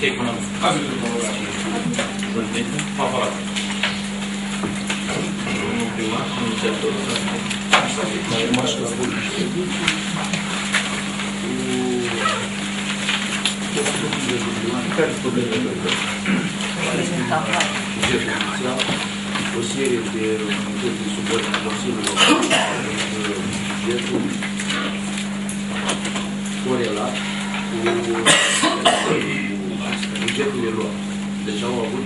Ce economic? Avizul favorabil. Sunteți? Favorabil. Domnul primar, inițiator. Care sunt problemele inițial, o serie de unități de subordine Consiliului Local, bugetul corelat cu bugeturile lor. Deci au avut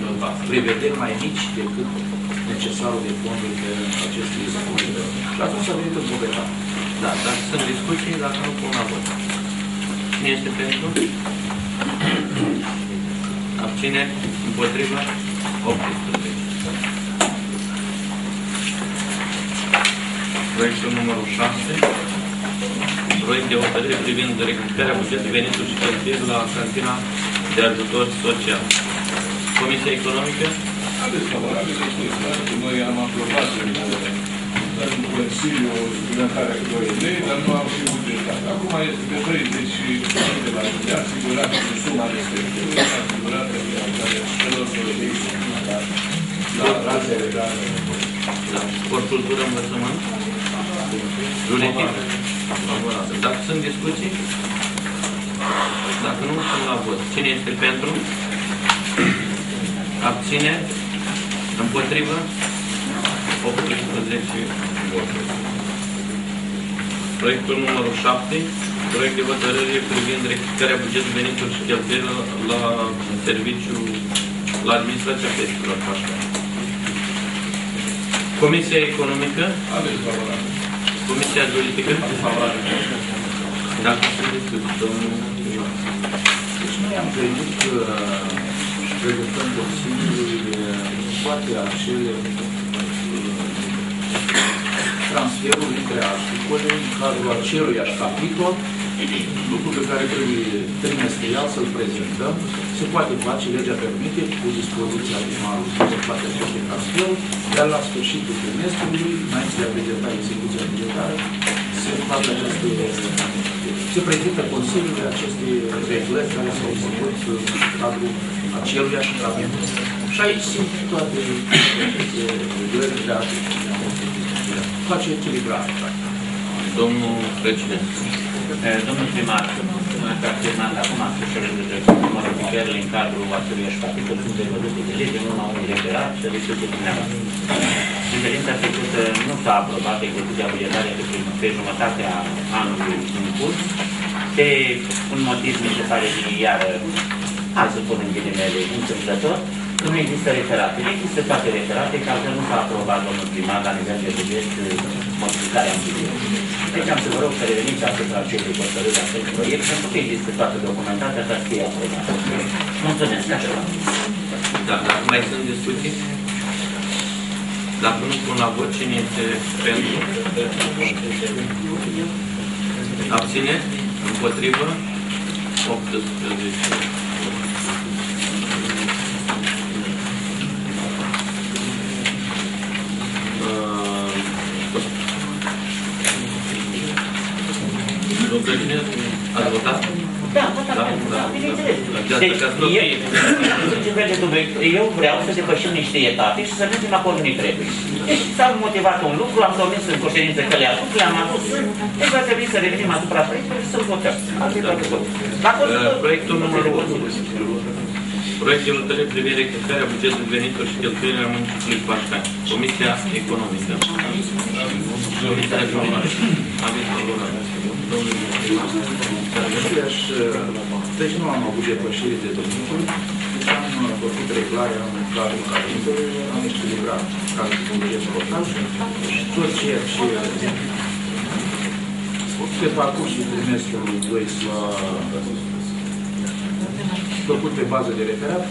prevederi mai mici decât necesarul de fonduri pe acest dispozitiv. Și atunci a venit în povedare. Da, dar sunt discuții, dacă nu pun la vot. Cine este pentru? Abține? Împotriva? 18. Proiectul numărul 6. Proiect de hotărâre privind rectificarea bugetului venituri și cheltuieli la cantina de ajutor social. Comisia Economică? Aveți favorabil, deci nu este clar că noi am aprobat în, în Consiliu suplimentarea cu 2 lei, dar nu am și bugetat. Acum este pe 30 de la de asigurare de suma respectivă, asigurată de alocarea celor 2 lei suplimentare la raze legale. Da. Sport, cultură, învățământ? Juridic? Favorabil. Dacă sunt discuții? Dacă nu, sunt la vot. Cine este pentru? Abține? Împotrivă? 18 voturi. Proiectul numărul 7. Proiect de hotărâre privind rectificarea bugetului venituri și cheltuieli la, la serviciu la administrația peștilor paștari. Comisia Economică, Aveți favorabil. Comisia Juridică, Favorabil. dacă sunt discuții, domnul primar. Deci noi am gândit că și prezentăm Consiliului uh, toate acele uh, transferuri între articole în cadrul aceluiași capitol, lucru pe care trebuie trimestrial să-l prezentăm. Se poate face, legea permite, cu dispoziția primarului să se facă aceste transferuri, dar la sfârșitul trimestrului, înainte de a prezenta execuția bugetară, se fac aceste se prezintă Consiliului aceste reglări care s-au făcut în cadrul aceluiași capitol. Și aici sunt toate aceste reglări de a face echilibrare. Domnul Precinesc. Eh, Domnul primar, că a firmat acum sfârșitul de modificările în cadrul acelui capitol sunt prevăzute de lege, nu au un referat și să discuție dumneavoastră. În ședința trecută nu s-a aprobat execuția bugetară pe, pe jumătatea anului în curs. Pe un motiv, mi se pare, iar, hai să spun în ghilimele, întâmplător, nu există referate. Nu există toate referate, că altfel nu s-a aprobat domnul primar la nivel de buget modificarea în buget. Deci am să vă rog să reveniți asupra acelui hotărâri de acest proiect, pentru că există toată documentația ca să fie aprobată. Mulțumesc, așa. Da, dacă mai sunt discuții? Dacă nu pun la vot, cine este pentru? Abține? Împotrivă? 18. Domnul președinte, ați votat? Da, da, da, Da, da, da, bineînțeles. da. Aceasta Deci, ca să nu eu, fie- ce vede domnule, eu vreau să depășim niște etape și să mergem acolo unde trebuie. Deci s-a motivat un lucru, am convins în conștiință că le-a adus, le-am adus, deci va trebui să revenim asupra proiectului și să-l votăm. Asta e toată tot. La fost Uh, tot. Proiectul numărul 1. Proiect de hotărâre privind rectificarea bugetului venituri și cheltuielile municipiului Pașcani. Comisia Economică. Comisia Economică. Aveți favorabil. Domnul primar. Aceeași, deci nu am avut depășire de domnul, deci am făcut reglarea în cadrul capitolului, am echilibrat cadrul buget total și tot ceea ce pe parcursul trimestrului 2 s-a făcut pe bază de referat,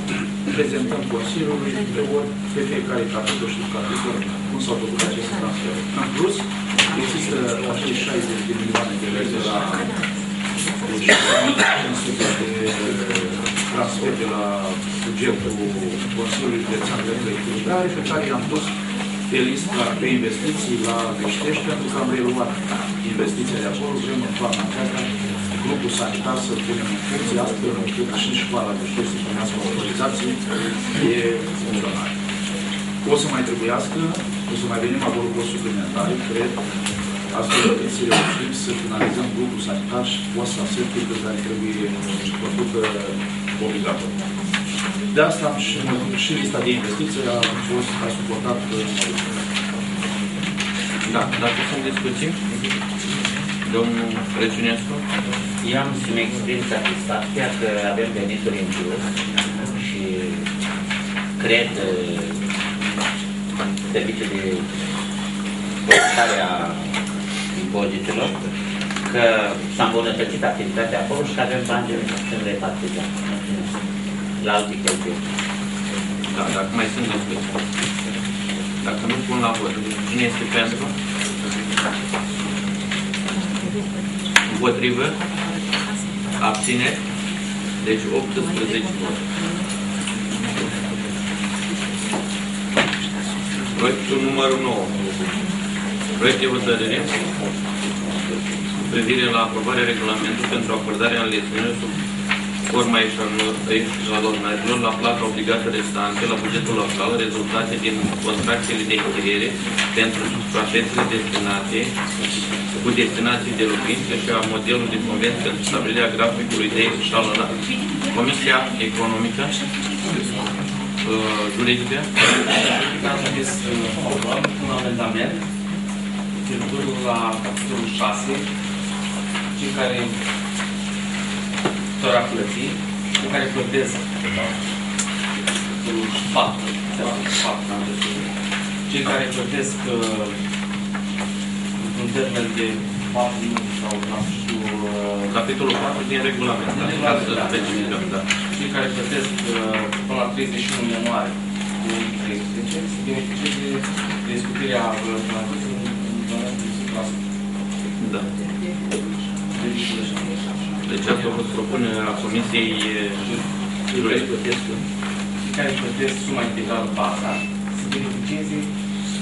prezentăm Consiliului pe, ori, pe fiecare capitol și capitol cum s-au făcut aceste transferuri. În plus, există acei 60 de milioane de lei de la deci, de transfer de la bugetul Consiliului Județean de Echilibrare, pe care i-am pus pe lista pe investiții la Veștești, pentru că am reluat investiția de acolo, vrem în toamna aceasta, cum grupul sanitar să-l punem în funcție, astfel încât și școala de știri să primească autorizație de funcționare. O să mai trebuiască, o să mai venim acolo cu suplimentare, cred, astfel încât să reușim să finalizăm grupul sanitar și posta septică care trebuie făcută obligatoriu. De asta am și, și lista de investiții a fost a suportat Da, dacă sunt discuții, domnul Crăciunescu, Eu am să-mi exprim satisfacția că avem venituri în plus și cred uh, serviciul de colectare a impozitelor că s-a îmbunătățit activitatea acolo și că avem bani de în repartizat la alte cheltuieli. da, dacă mai sunt discuții. Dacă nu pun la vot, cine este pentru? Împotrivă? Abține? Deci 18 voturi. Proiectul numărul 9. Proiect de hotărâre cu privire la aprobarea regulamentului pentru acordarea înlesnilor sub forma eșalonărilor la plata obligată restante la bugetul local rezultate din contractele de închiriere pentru suprafețele destinate cu destinații de locuințe și a modelului de convenție pentru stabilirea graficului de eșalonare. Comisia Economică, uh, Juridică, Am scris uh, un amendament referitor la capitolul 6, cei care fără a plăti, cei care plătesc capitolul 4, capitolul 4, am zis. cei care plătesc uh, într-un termen de 4 luni sau nu știu, uh, capitolul 4 din regulament. Din Ca să regulament, da. specificăm, da. Cei care plătesc uh, până la 31 ianuarie 2013 să beneficieze de discutirea penalității în zona de 100%. Da. Deci asta a fost propunerea Comisiei Juridică. Cei care plătesc suma integrală baza să beneficieze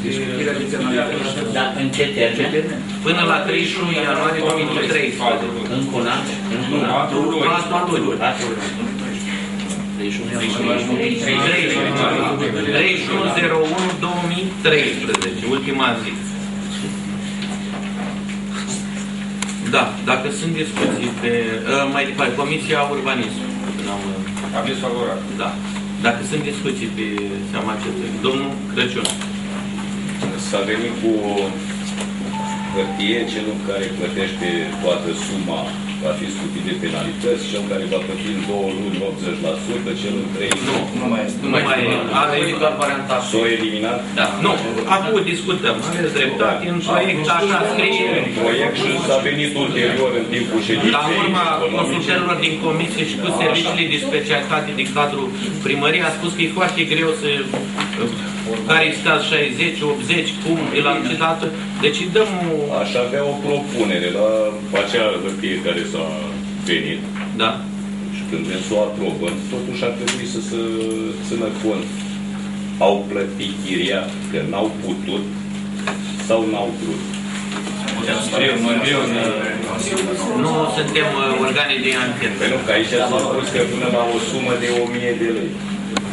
de Discutirea de penalități. Dar în ce termen? Până la 31 ianuarie 2013. Încă un an? Încă un an? Patru luni. Patru luni. 31.01.2013, ultima zi. Da, dacă sunt discuții pe... uh, Mai departe, Comisia Urbanism. N-am, uh, Aveți favorabil. Da. Dacă sunt discuții pe seama acestui. Domnul Crăciun. S-a venit cu o hârtie, celul care plătește toată suma va fi scutit de penalități, cel care va plăti în două luni 80%, cel în trei Nu, Nu mai este. nu mai e. A venit doar varianta S-o eliminat? Da, nu, acum discutăm, aveți dreptate, în proiect așa scrie. în proiect și s-a venit ulterior în timpul La ședinței urma economice. consultărilor din comisie și cu serviciile de specialitate din cadrul primăriei a spus că e foarte greu să care stați 60, 80, cum, de la ce dată. Deci îi dăm o... Aș avea o propunere la acea hârtie care s-a venit Da. și când vrem să o aprobăm, totuși ar trebui să se țină cont. Au plătit chiria că n-au putut sau n-au vrut. Nu suntem uh, organe de anchetă. Pentru că aici s-a spus că până la o sumă de 1000 de lei.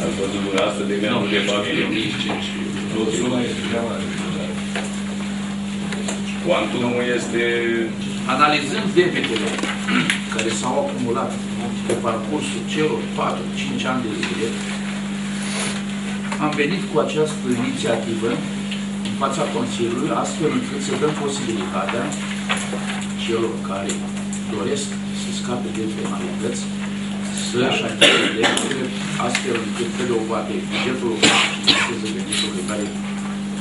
Ați văzut dumneavoastră de membru de familie. Suma este prea mare. Cuantumul este... Analizând debitele care s-au acumulat pe parcursul celor 4-5 ani de zile, am venit cu această inițiativă în fața Consiliului, astfel încât să dăm posibilitatea celor care doresc să scape de penalități să-și achite drepturile, astfel încât, pe de o parte, bugetul local să veniturile care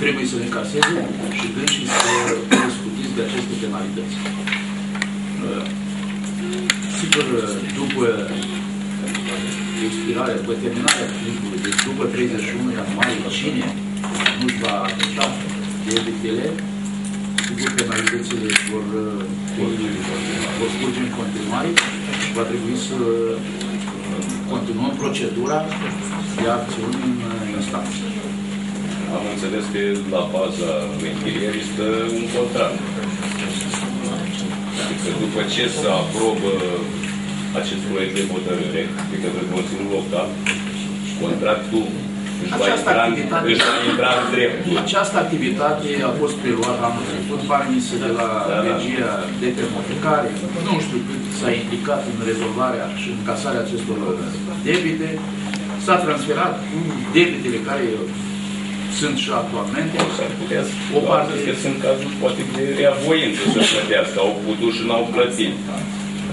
trebuie să le încaseze și dânsii să fie scutiți de aceste penalități. Uh, Sigur, după expirarea, după terminarea timpului, deci după 31 ianuarie, cine nu-și va achita debitele, sigur penalitățile vor, vor, vor curge în continuare și va trebui să continuăm procedura de acțiuni în instanță. Am înțeles că la baza închirierii stă un contract. că după ce se aprobă acest proiect de hotărâre de către Consiliul Local, contractul își va Această intra, în- activitate- își va intra în dreptul. Această activitate a fost preluată anul trecut, banii se de la Da, da. regia de termoficare. Nu știu cât s-a implicat în rezolvarea și în casarea acestor debite. S-a transferat cu debitele care sunt și actualmente. S-ar putea să O parte- că sunt cazuri poate de reavoință să plătească, au putut și n-au plătit.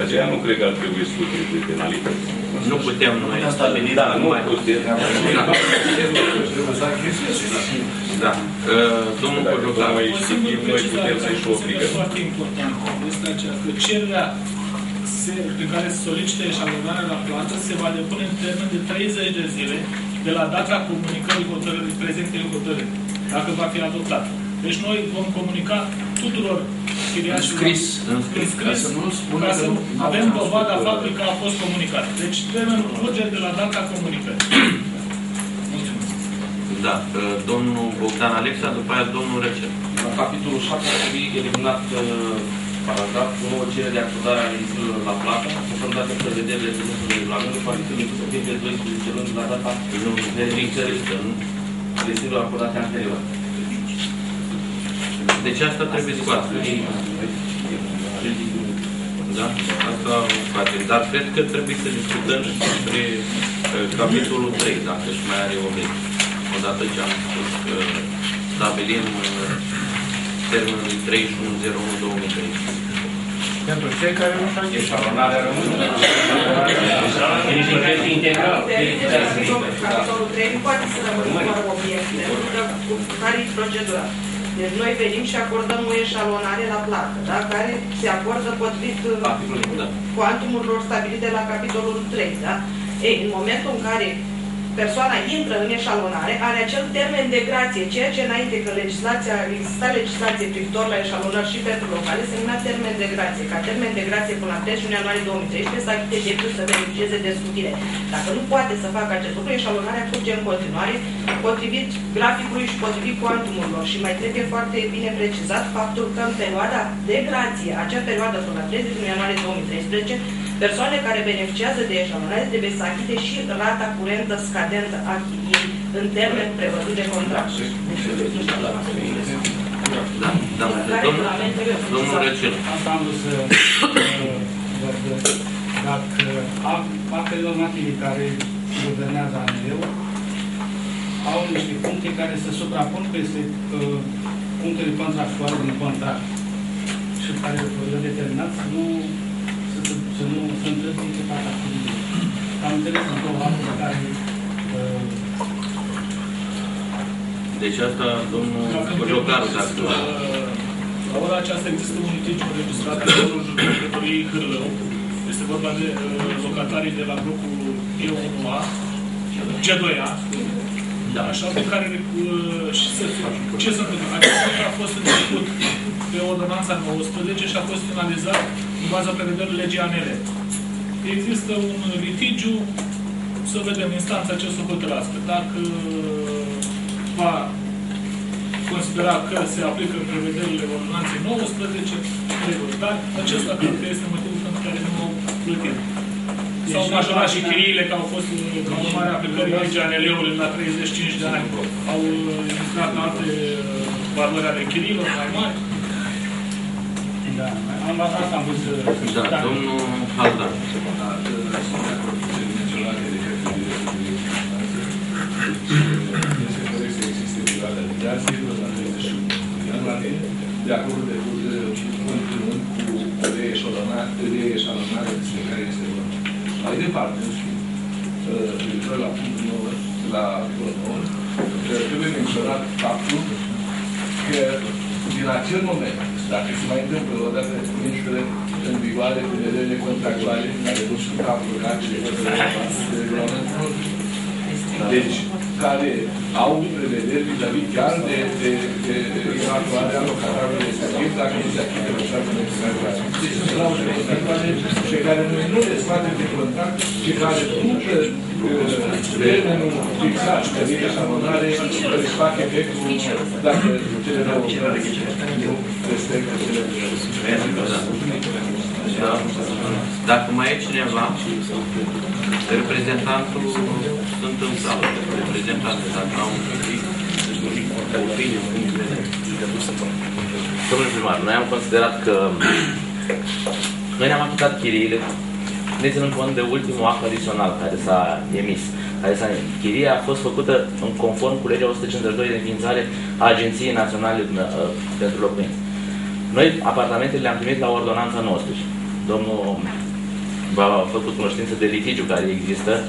Aceea nu cred că ar trebui să de penalități. Nu putem noi stabili. Da, nu mai putem. Da. Uh, Domnul Dacă Cojocar. noi O știm, singură noi precizare putem care să-i și consider obligăm. foarte importantă este aceea că cererea se, pe care se solicită eșalonarea la plată se va depune în termen de 30 de zile de la data comunicării hotărârii, prezentei hotărâri, dacă va fi adoptat. Deci noi vom comunica tuturor chiriașilor Înscris. înscris, Ca să nu spună ca că să nu- nu avem au fost dovada făcut. faptului că a fost comunicat. Deci termenul curge de la data comunicării. Mulțumesc. Da. Uh, Domnul Bogdan Alexa, după aia domnul Recel. La capitolul 7 ar trebui eliminat uh, paragraful nouă cerere de acordare a emisiunilor la plată, conform date prevederile trimitului regulamentului, partidelul să fie de 12 luni de la data Nu, verificării emisiunilor acordate anterior. Deci asta trebuie scoasă. Da? Asta o facem. Dar cred că trebuie să discutăm și despre uh, capitolul 3, dacă și mai are obiect. Odată ce am spus că stabilim uh, termenul 31.01.2013. Pentru cei care nu și-au ghicit. Eșalonarea rămâne. Deci este integral. Capitolul 3 nu poate să rămână fără obiect, pentru că cu care e procedura. Deci noi venim și acordăm o eșalonare la plată, da? care se acordă potrivit Da. cuantumurilor stabilite la capitolul 3. Da? Ei, în momentul în care persoana intră în eșalonare, are acel termen de grație, ceea ce înainte că legislația, exista legislație privitor la eșalonări și pentru locale, se numea termen de grație. Ca termen de grație până la 31 ianuarie 2013 să achite dreptul să beneficieze de scutire. Dacă nu poate să facă acest lucru, eșalonarea curge în continuare potrivit graficului și potrivit cuantumurilor. Și mai trebuie foarte bine precizat faptul că în perioada de grație, acea perioadă până la 31 ianuarie 2013, persoane care beneficiază de eșalonare trebuie să achite și rata curentă scadentă a chirii în termen prevăzut de contract. Da, da. Domnul, domnul Recel. Asta am vrut să văd dacă ac- actele normative care guvernează ANR-ul au niște puncte care se suprapun peste uh, punctele contractuale din contract și care le determinat să nu să, să, să nu se întâmple pe partea activului. Am înțeles în două acte care uh, Deci asta, domnul Dacă Cojocaru, există, dacă... La ora aceasta există un litigiu înregistrat în rolul judecătoriei Hârlău. Este vorba de uh, locatarii de la blocul E1A, G2A, Da. așa pe care uh, și să, ce se întâmplă? Acest lucru a fost început pe ordonanța 19 și a fost finalizat în baza prevederilor legii ANR. Există un litigiu, să vedem instanța ce o să hotărască. Dacă va considera că se aplică prevederile ordonanței 19, trebuie. Dar acesta cred că este motivul pentru care nu au plătit. S-au majorat și chiriile, că au fost uh, ca urmare a aplicării legii ANL-ului la 35 de ani. Au uh, intrat alte uh, valori ale chiriilor mai mari. Da, am, asta am vrut să Da, domnul Haldan. Da, sunt de acord cu cele menționate de către directorul Este corect să existe perioada de grație până la 31 ianuarie, de acord de continuând cu reeșalonare despre care este vorba. Mai departe, în schimb, privitor la punctul 9, la articolul 9, trebuie menționat faptul că din acel moment, dacă se mai întâmplă o dată intră în vigoare prevederile contractuale care nu sunt aprobate de către regulamentul deci, care au prevederi vis-a-vis chiar de, de, de evacuarea locatarului respectiv, dacă este achită pe șapte metri pătrați. Deci sunt clauze contractuale pe care noi nu le scoatem de contract și care după uh, termenul fixat de lege samonare își fac efectul dacă cele două părți nu respectă cele două. Da? Dacă mai e cineva, reprezentantul sunt în sală, reprezentantul, dacă au un pic, opinie, punct de vedere. Domnule primar, noi am considerat că noi ne-am achitat chiriile ne ținând cont de ultimul act adițional care s-a emis. Care s-a, chiria a fost făcută în conform cu legea 152 de înființare a Agenției Naționale uh, pentru Locuințe. Noi apartamentele le-am primit la ordonanța 19. Domnul v-a făcut cunoștință de litigiu care există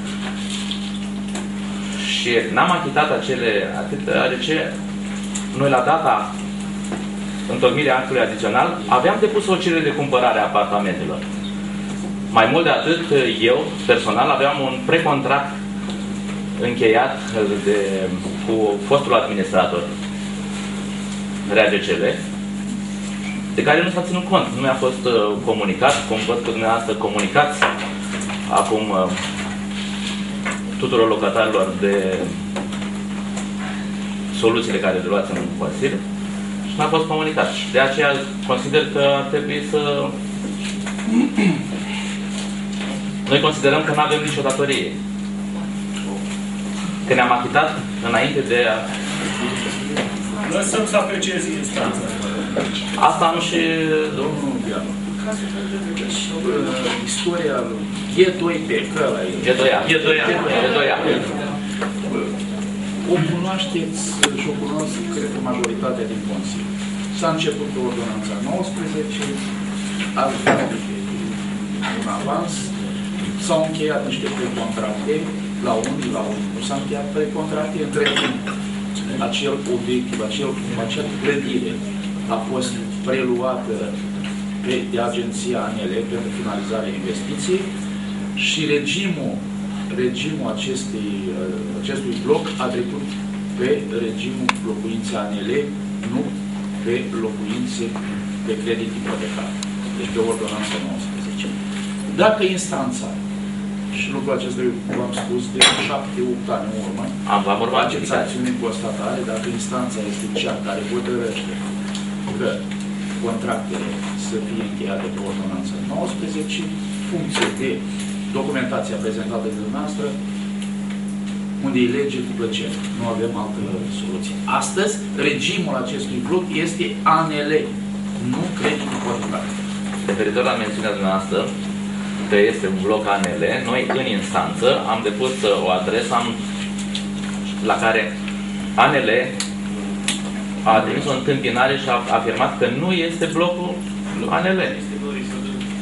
și n-am achitat acele, atât, deoarece noi la data întocmirea actului adițional aveam depus o cerere de cumpărare a apartamentelor. Mai mult de atât, eu, personal, aveam un precontract încheiat de, cu fostul administrator RAGCL, de care nu s-a ținut cont. Nu mi-a fost uh, comunicat, cum văd că dumneavoastră comunicați acum uh, tuturor locatarilor de soluțiile care le luați în Consiliu și n-a fost comunicat. Și de aceea consider că ar trebui să noi considerăm că nu avem nicio datorie. Că ne-am achitat înainte de a... Lăsăm să apreciezi instanța. Asta am și... Domnul Bianu, istoria G2 pe căla G2A. G2A. G2A. o cunoașteți și o cunosc, cred că, majoritatea din Consiliu. S-a început cu ordonanța 19, azi un avans, s-au încheiat niște precontracte, la unii, la unii nu s-au încheiat precontracte, între timp acel obiectiv, acel, acel clădire a fost preluată de, de agenția ANL pentru finalizarea investiției și regimul, regimul acestei, acestui bloc a trecut pe regimul locuințe ANL, nu pe locuințe pe credit ipotecar. Deci pe ordonanța 19. Dacă instanța și lucrul acesta v-am spus de 7-8 ani în urmă. Am v-am urmat Faceți acțiune în constatare dacă instanța este cea care hotărăște că contractele să fie încheiate pe ordonanța 19 funcție de documentația prezentată de dumneavoastră unde e lege cu plăcere. Nu avem altă soluție. Astăzi, regimul acestui bloc este ANL, nu credit ipotecar. Referitor la mențiunea dumneavoastră, că este un bloc ANL, noi în instanță am depus uh, o adresă am, la care ANL a trimis o întâmpinare și a afirmat că nu este blocul ANL.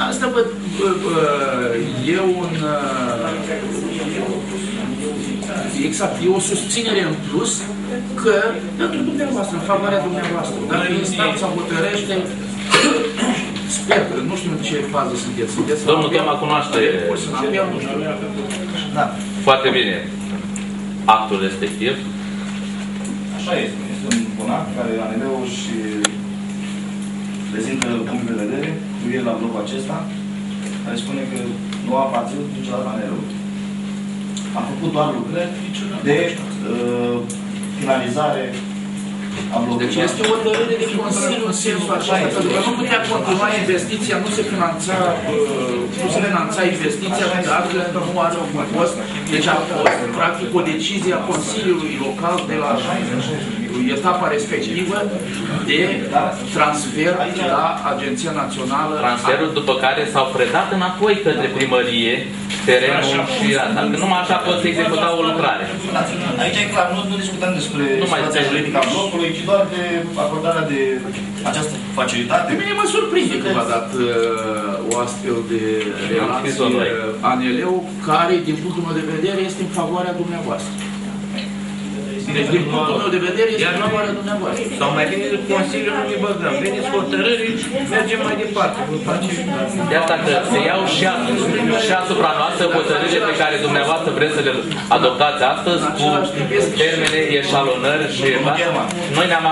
Asta văd, bă, bă, e un... uh, Exact, e o susținere în plus că pentru dumneavoastră, în favoarea dumneavoastră, dacă instanța hotărăște, sper că, nu știu în ce fază sunteți. sunteți Domnul la apel? Toma cunoaște Recurs în apel, nu știu. Da. foarte bine actul respectiv. Așa este. Este un act care ANL-ul și prezintă punct de vedere cu privire la blocul acesta, care spune că nu a aparținut niciodată ANL-ului. Am făcut doar lucrări de uh, finalizare a blocului. Deci este o hotărâre de Consiliu în sensul acesta, pentru că nu putea continua investiția, nu se finanța, uh, nu se finanța investiția dacă nu are un cost. Deci a fost, practic, o decizie a Consiliului Local de la etapa respectivă de transfer la Agenția Națională. Transferul după care s-au predat înapoi către primărie terenul și asta. Că numai așa pot să executa o lucrare. Aici e clar, nu, nu discutăm despre Nu mai situația discutăm. juridică a blocului, ci doar de acordarea de această facilitate. Pe mine mă surprinde că v-a dat uh, o astfel de relație scris-o noi. uh, ANL-ul, care, din punctul meu de vedere, este în favoarea dumneavoastră. Deci, din punctul meu de vedere, este Iar în noi- favoarea dumneavoastră. Sau mai bine Consiliul nu ne băgăm. Veniți hotărâri, mergem mai departe. Vă face De asta că se iau și, a, și asupra noastră hotărârile pe care dumneavoastră vreți să le adoptați astăzi cu termene, eșalonări și... Noi ne-am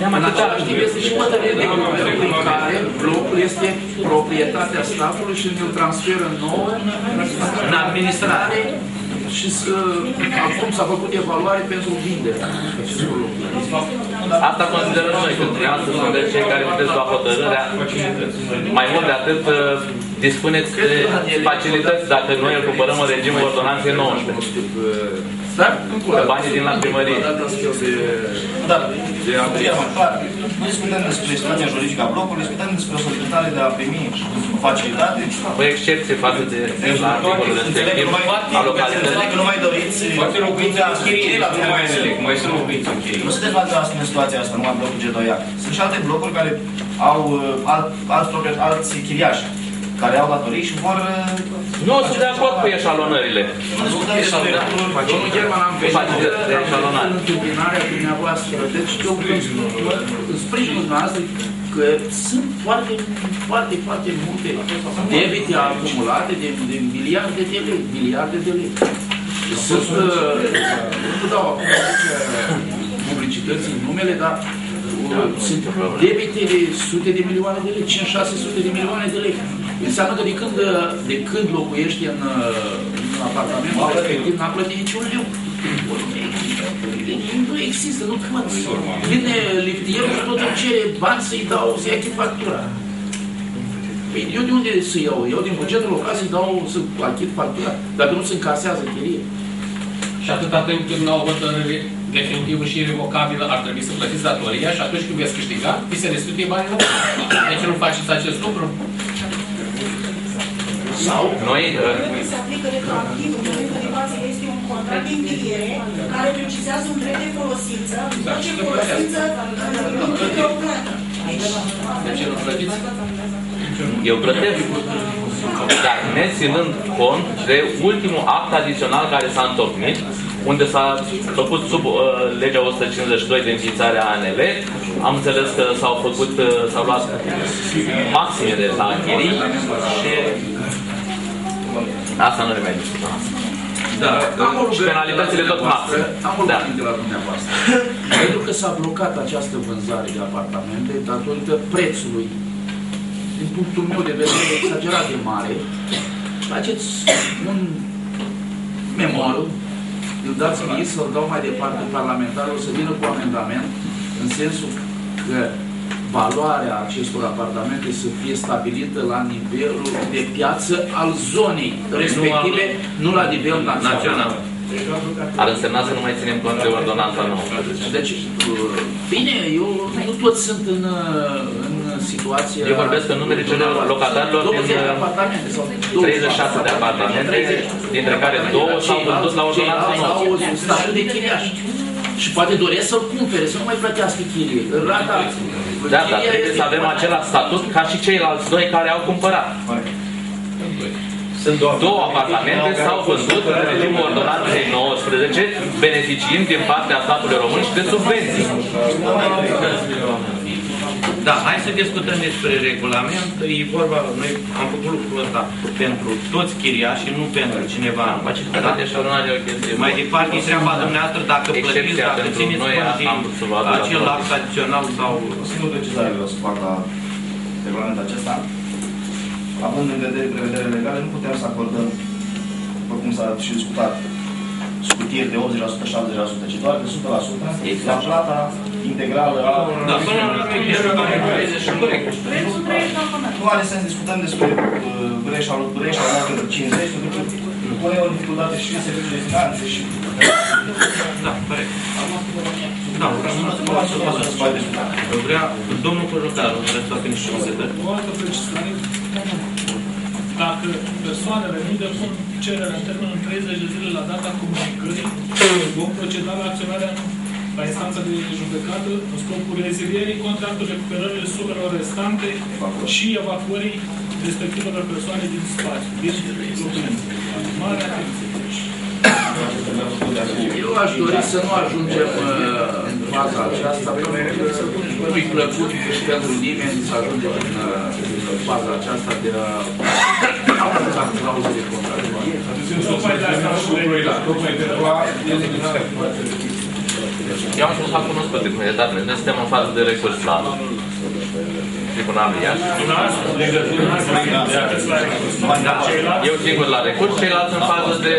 ne-am În achitat. același timp este și hotărâre de guvern prin care blocul este proprietatea statului și îl transferă nouă în administrare. Și să, acum s-a făcut evaluare pentru vinderea acestor locuri. Asta considerăm noi, că dumneavoastră sunteți cei care puteți lua hotărârea. Mai mult de atât, dispuneți de facilități dacă noi îl cumpărăm în regim ordonanțe 19. Dar, încă o Că dată, banii din la primărie. dat astfel de... Dar, clar, nu discutăm despre situația juridică a blocului, discutăm despre o solicitare de a primi facilitate. O excepție față de la articolul Înțeleg că respectiv nu mai, a localității. înțeleg că nu mai doriți Poate locuința în chirie, la nu mai înțeleg, mai sunt locuințe în chirie. Nu sunteți la asta în situația asta, numai blocul G2A. Sunt și alte blocuri care au uh, alt, alți, proprietari, alți chiriași care au datorii și vor... uh, Nu sunt de acord cu eșalonările. Nu discutăm despre Domnul German, am venit Facilități de am venit eșalonare. în întâmpinarea dumneavoastră. Deci eu când spun mă, în sprijinul dumneavoastră că sunt foarte, foarte, foarte multe debite acumulate de, de miliarde de lei, miliarde de lei. Sunt, uh, nu dau acum aici publicității în numele, dar uh, sunt debite de sute de milioane de lei, 5-600 de milioane de lei. Înseamnă că de când, uh, de când locuiești în, uh, în apartamentul respectiv, n-a plătit niciun leu. Nu există, nu pot. Vine liftierul și tot îmi cere bani să-i dau, să-i achit factura. Păi eu de unde să iau? Eu din bugetul local să-i dau, să achit factura, dacă nu se încasează chirie. Și atâta timp când nu au hotărâre definitivă și irrevocabilă, ar trebui să plătiți datoria și atunci când veți câștiga, vi se restituie banii înapoi. De ce nu faceți acest lucru? Sau Noi, uh, Se aplică retroactiv în momentul de față este un contract de închiriere care precizează un drept de folosință, orice folosință implică o plată. Deci, De ce nu plătiți? eu plătesc, dar ne ținând cont de ultimul act adițional care s-a întocmit, unde s-a făcut sub uh, legea 152 de înființare a ANL, am înțeles că s-au făcut, uh, s-au luat maxime de la chirii și asta nu le mai discutăm. Da, am o Și penalitățile tot maxime. Am o Da. rugăminte la dumneavoastră. Pentru că s-a blocat această vânzare de apartamente datorită prețului, din punctul meu de vedere, exagerat de mare, faceți un memoriu, îl dați mie să-l dau mai departe parlamentarilor să vină cu amendament în sensul că valoarea acestor apartamente să fie stabilită la nivelul de piață al zonei respective, nu la nivel național. Național. Ar însemna să nu mai ținem cont de ordonanța nouă. Deci, uh, bine, eu nu toți sunt în, uh, în situația... Eu vorbesc în numele celor locatarilor din 20 de apartamente sau 36 de apartamente, dintre care două s-au vândut la ordonanța Cei nouă. au statut de chiriaș. Și poate doresc să-l cumpere, să nu mai plătească chirie. Rata Da, dar trebuie să avem același statut ca și ceilalți doi care au cumpărat. Sunt două apartamente, s-au vândut în regimul ordonanței 19, beneficiind din partea statului român și de subvenții. Da, hai să discutăm despre regulament. E vorba, noi am făcut lucrul ăsta pentru toți chiriașii, nu pentru cineva. Facilitatea de eșalonare e o chestie. Mai departe, e treaba dumneavoastră dacă plătiți, Excepția dacă pentru țineți noi, cont am vrut să vă aduc de acel la act adițional sau... O singură precizare vreau să fac la regulamentul acesta. Având în vedere prevederile legale, nu putem să acordăm, după cum s-a și discutat, scutiri de 80%, 70%, ci doar de 100% la plata integrală a... Da, până la Nu are sens discutăm despre uh, breșa, breșa la 50, pentru că pune o dificultate și serviciul de finanțe și... Da, corect. Da, vreau să Nu mai să poată să mai discuta. Eu vrea, domnul Cojoctaru, vreau să facă niște consideri. O altă precizare. Dacă persoanele nu depun cererea în termen în 30 de zile la data comunicării, vom proceda la acționarea la instanța de judecată în scopul rezilierii contractului recuperării sumelor restante și evacuării respectivelor persoane din spațiu, din locuință. Mare atenție. Eu aș dori să nu ajungem uh, în faza aceasta, pentru că nu-i plăcut și pentru nimeni să ajungem în uh, faza aceasta de a aplica clauze de contract. Tocmai de asta și Eu am spus acum nu spune, dar noi suntem în fază de recurs la Tribunalul Iași. Dumneavoastră, legătură, iați la Da, eu singur la recurs, ceilalți în fază de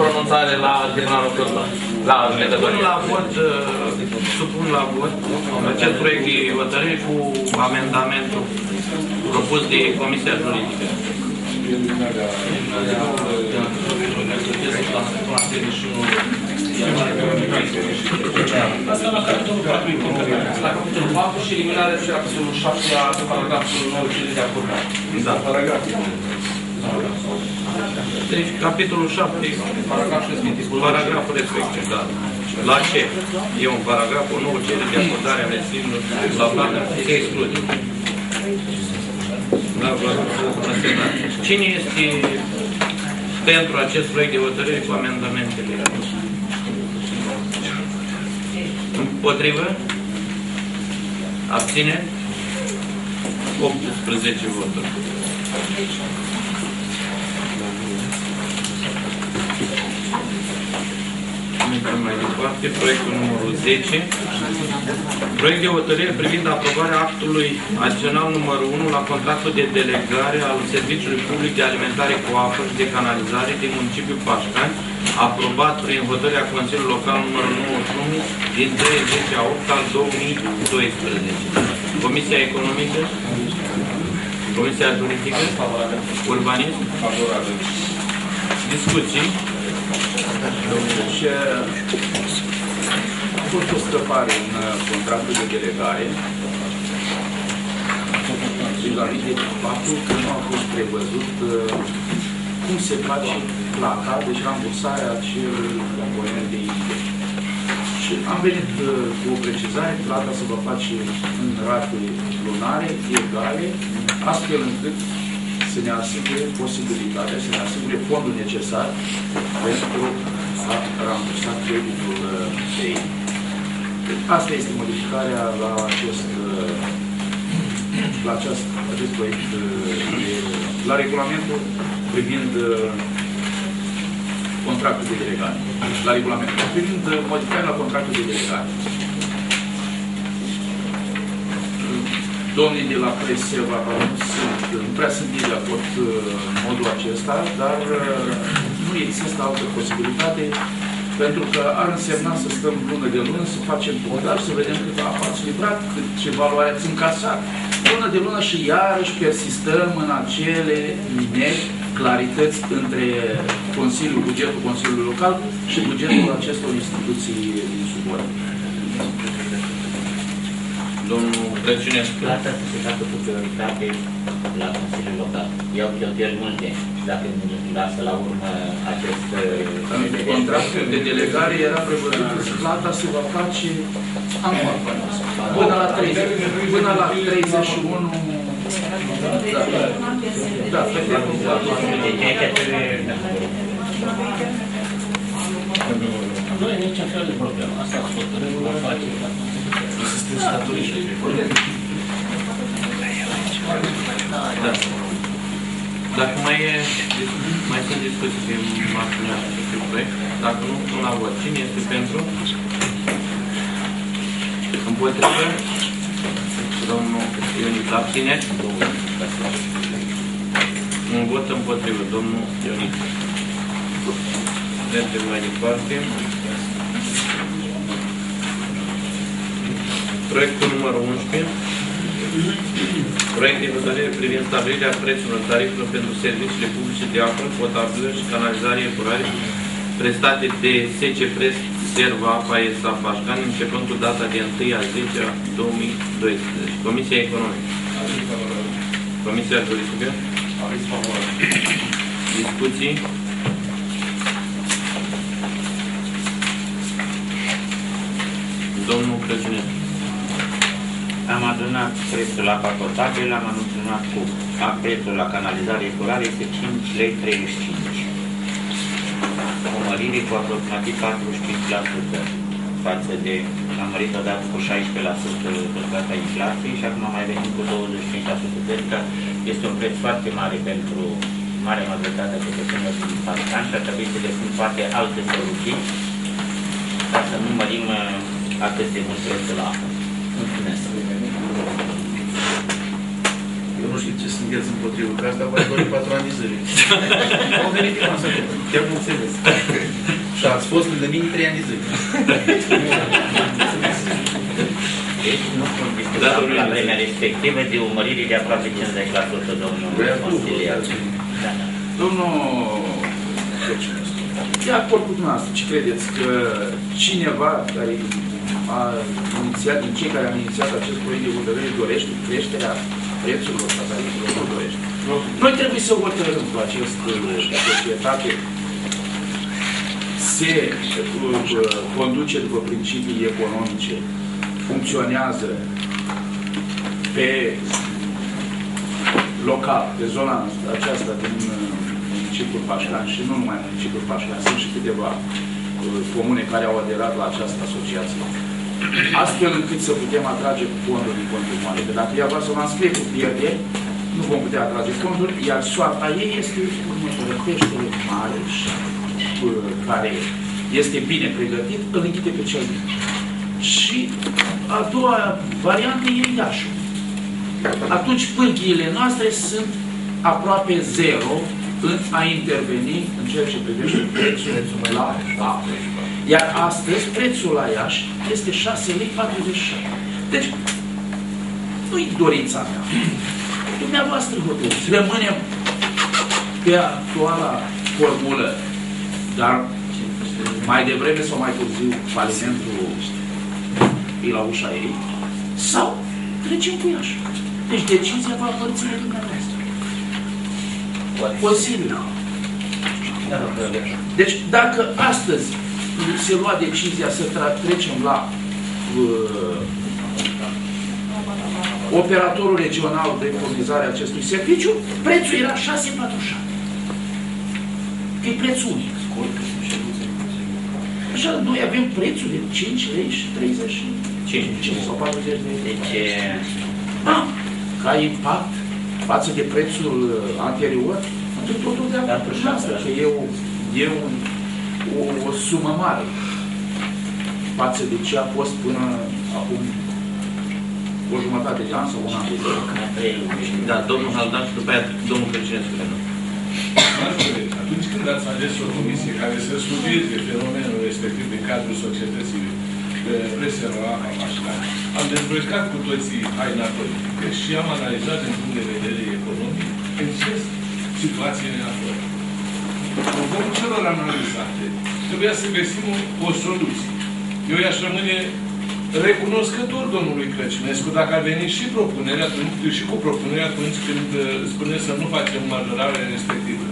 pronunțare la Tribunalul Cârlă. La Supun legătorie. la vot, uh, supun la vot acest proiect de hotărâre cu amendamentul propus de Comisia Juridică. Asta la capitolul 4 La capitolul 4 și eliminarea și la capitolul 7 a paragrafului 9 cele de acordare. Da. Deci, capitolul 7, Paragraful respectiv. paragraful respectiv, da. La ce? E un paragraf, o nouă cerere de acordare a reținului la plată, se exclude. Da, vă rog, Cine este pentru acest proiect de hotărâre cu amendamentele? Împotrivă? Abține? 18 voturi. Mergem mai departe, proiectul numărul 10. Proiect de hotărâre privind aprobarea actului adițional numărul 1 la contractul de delegare al Serviciului Public de Alimentare cu apă și de canalizare din municipiul Pașcani, aprobat prin hotărârea Consiliului Local numărul 91 din 30 a 8 al 2012. Comisia Economică, Comisia Juridică, Urbanism, Favorabil. discuții. Deci, a fost o scăpare în uh, contractul de delegare vis-a-vis de faptul că nu a fost prevăzut uh, cum se face plata, deci rambursarea acelui component de IP. Și am venit uh, cu o precizare, plata se va face în rate lunare, egale, astfel încât să ne asigure posibilitatea, să ne asigure fondul necesar pentru a rambursa creditul uh, ei. Asta este modificarea la acest, uh, la acest, acest proiect, uh, de- la regulamentul privind uh, contractul de delegare. La regulamentul privind uh, modificarea la contractul de delegare. Domnii de la Preseva nu, sunt, nu prea sunt ei de acord uh, în modul acesta, dar uh, nu există altă posibilitate pentru că ar însemna să stăm lună de lună, să facem punctar, să vedem cât apă ați livrat, cât ce valoare ați încasat. Lună de lună și iarăși persistăm în acele neclarități între Consiliul, bugetul Consiliului Local și bugetul acestor instituții din subordine. Domnul Crăciunescu. Plata să se facă cu prioritate la Consiliul Local. Iau cheltuieli multe și dacă nu lasă la urmă acest... În contractul de delegare era prevăzut că plata se va face anual. Până la 30, până la 31 da, pe termen de Deci aici trebuie... Nu e niciun fel de problemă. Asta a fost hotărârea, o face. Da. Dacă mai, e, mai sunt discuții pe marginea acestui proiect, dacă nu, pun la vot. Cine este pentru? Împotrivă? Domnul Ionit, abține? Un vot împotrivă, domnul Ionit. Mergem mai departe. Proiectul numărul 11. Proiect de hotărâre privind stabilirea prețurilor tarifelor pentru serviciile publice de apă potabilă și canalizare epurare prestate de SC Pres Serva Apa S.A. Pașcani începând cu data de 1 a 10 a 2012. Comisia Economică. Comisia Juridică. Discuții. Domnul Crăciunescu. Am adunat prețul la apa potabilă, am adunat cu a prețul la canalizare epurare este 5 lei 35. O mărire cu aproximativ 45% față de, am mărit odată cu 16% pe data inflației și acum mai venim cu 25%, pentru că este un preț foarte mare pentru marea majoritate a cetățenilor din Balcan și ar trebui să găsim poate alte soluții ca să nu mărim uh, atât de mult prețul la apă. Mulțumesc. Nu știu ce sunteți împotrivă, că asta v-ați dorit patru ani de zile. Au venit în masă, chiar nu înțeles. Și ați fost lângă mine trei ani de zile. Deci nu discutam la vremea respectivă de o mărire de aproape 50% domnul consilier. Da, da. Domnul Căcinescu, de acord cu dumneavoastră, ce credeți că cineva care a inițiat, din cei care au inițiat acest proiect de hotărâre dorește creșterea prețurilor la tarifelor, nu dorește. Noi trebuie să hotărâm cu această societate se uh, conduce după principii economice, funcționează pe local, pe zona aceasta din uh, municipiul Pașcan și nu numai municipiul Pașcan, sunt și câteva uh, comune care au aderat la această asociație. Astfel încât să putem atrage fonduri în continuare. Că dacă ea va să mă înscrie cu pierderi, nu vom putea atrage fonduri, iar soarta ei este următoare. Peștele mare și uh, care este bine pregătit, îl închide pe cel mic. Și a doua variantă e Iașul. Atunci pârghiile noastre sunt aproape zero în a interveni în ceea ce privește prețul la apă. Iar astăzi prețul la Iași este 6 lei 47. Deci, nu-i dorința mea. Dumneavoastră hotărâți. Rămânem pe actuala formulă, dar mai devreme sau mai târziu falimentul e la ușa ei, sau trecem cu Iași. Deci decizia va aparține dumneavoastră. Consiliul. Deci dacă astăzi se lua decizia să trecem la uh, operatorul regional de furnizare a acestui serviciu, prețul era 6,47. E prețul unic. Așa, noi avem prețul de 5 lei și 35 sau 40 de lei. Deci, Da, ca impact față de prețul uh, anterior, atunci totul de acord cu asta, că e, o, e un, o, o sumă mare față de ce a fost până acum o jumătate de an sau un an de zile. Da, domnul Haldan și după aia domnul Crăcinescu. Atunci când ați ales o comisie care să studieze fenomenul respectiv din cadrul societății preselor așa, am dezbrăcat cu toții hainatorii și am analizat din punct de vedere economic în ce situație ne aflăm. Conform celor analizate, trebuia să găsim o, o soluție. Eu i-aș rămâne recunoscător domnului Crăcinescu dacă a venit și propunerea atunci, și cu propunerea atunci când uh, spune să nu facem majorarea respectivă.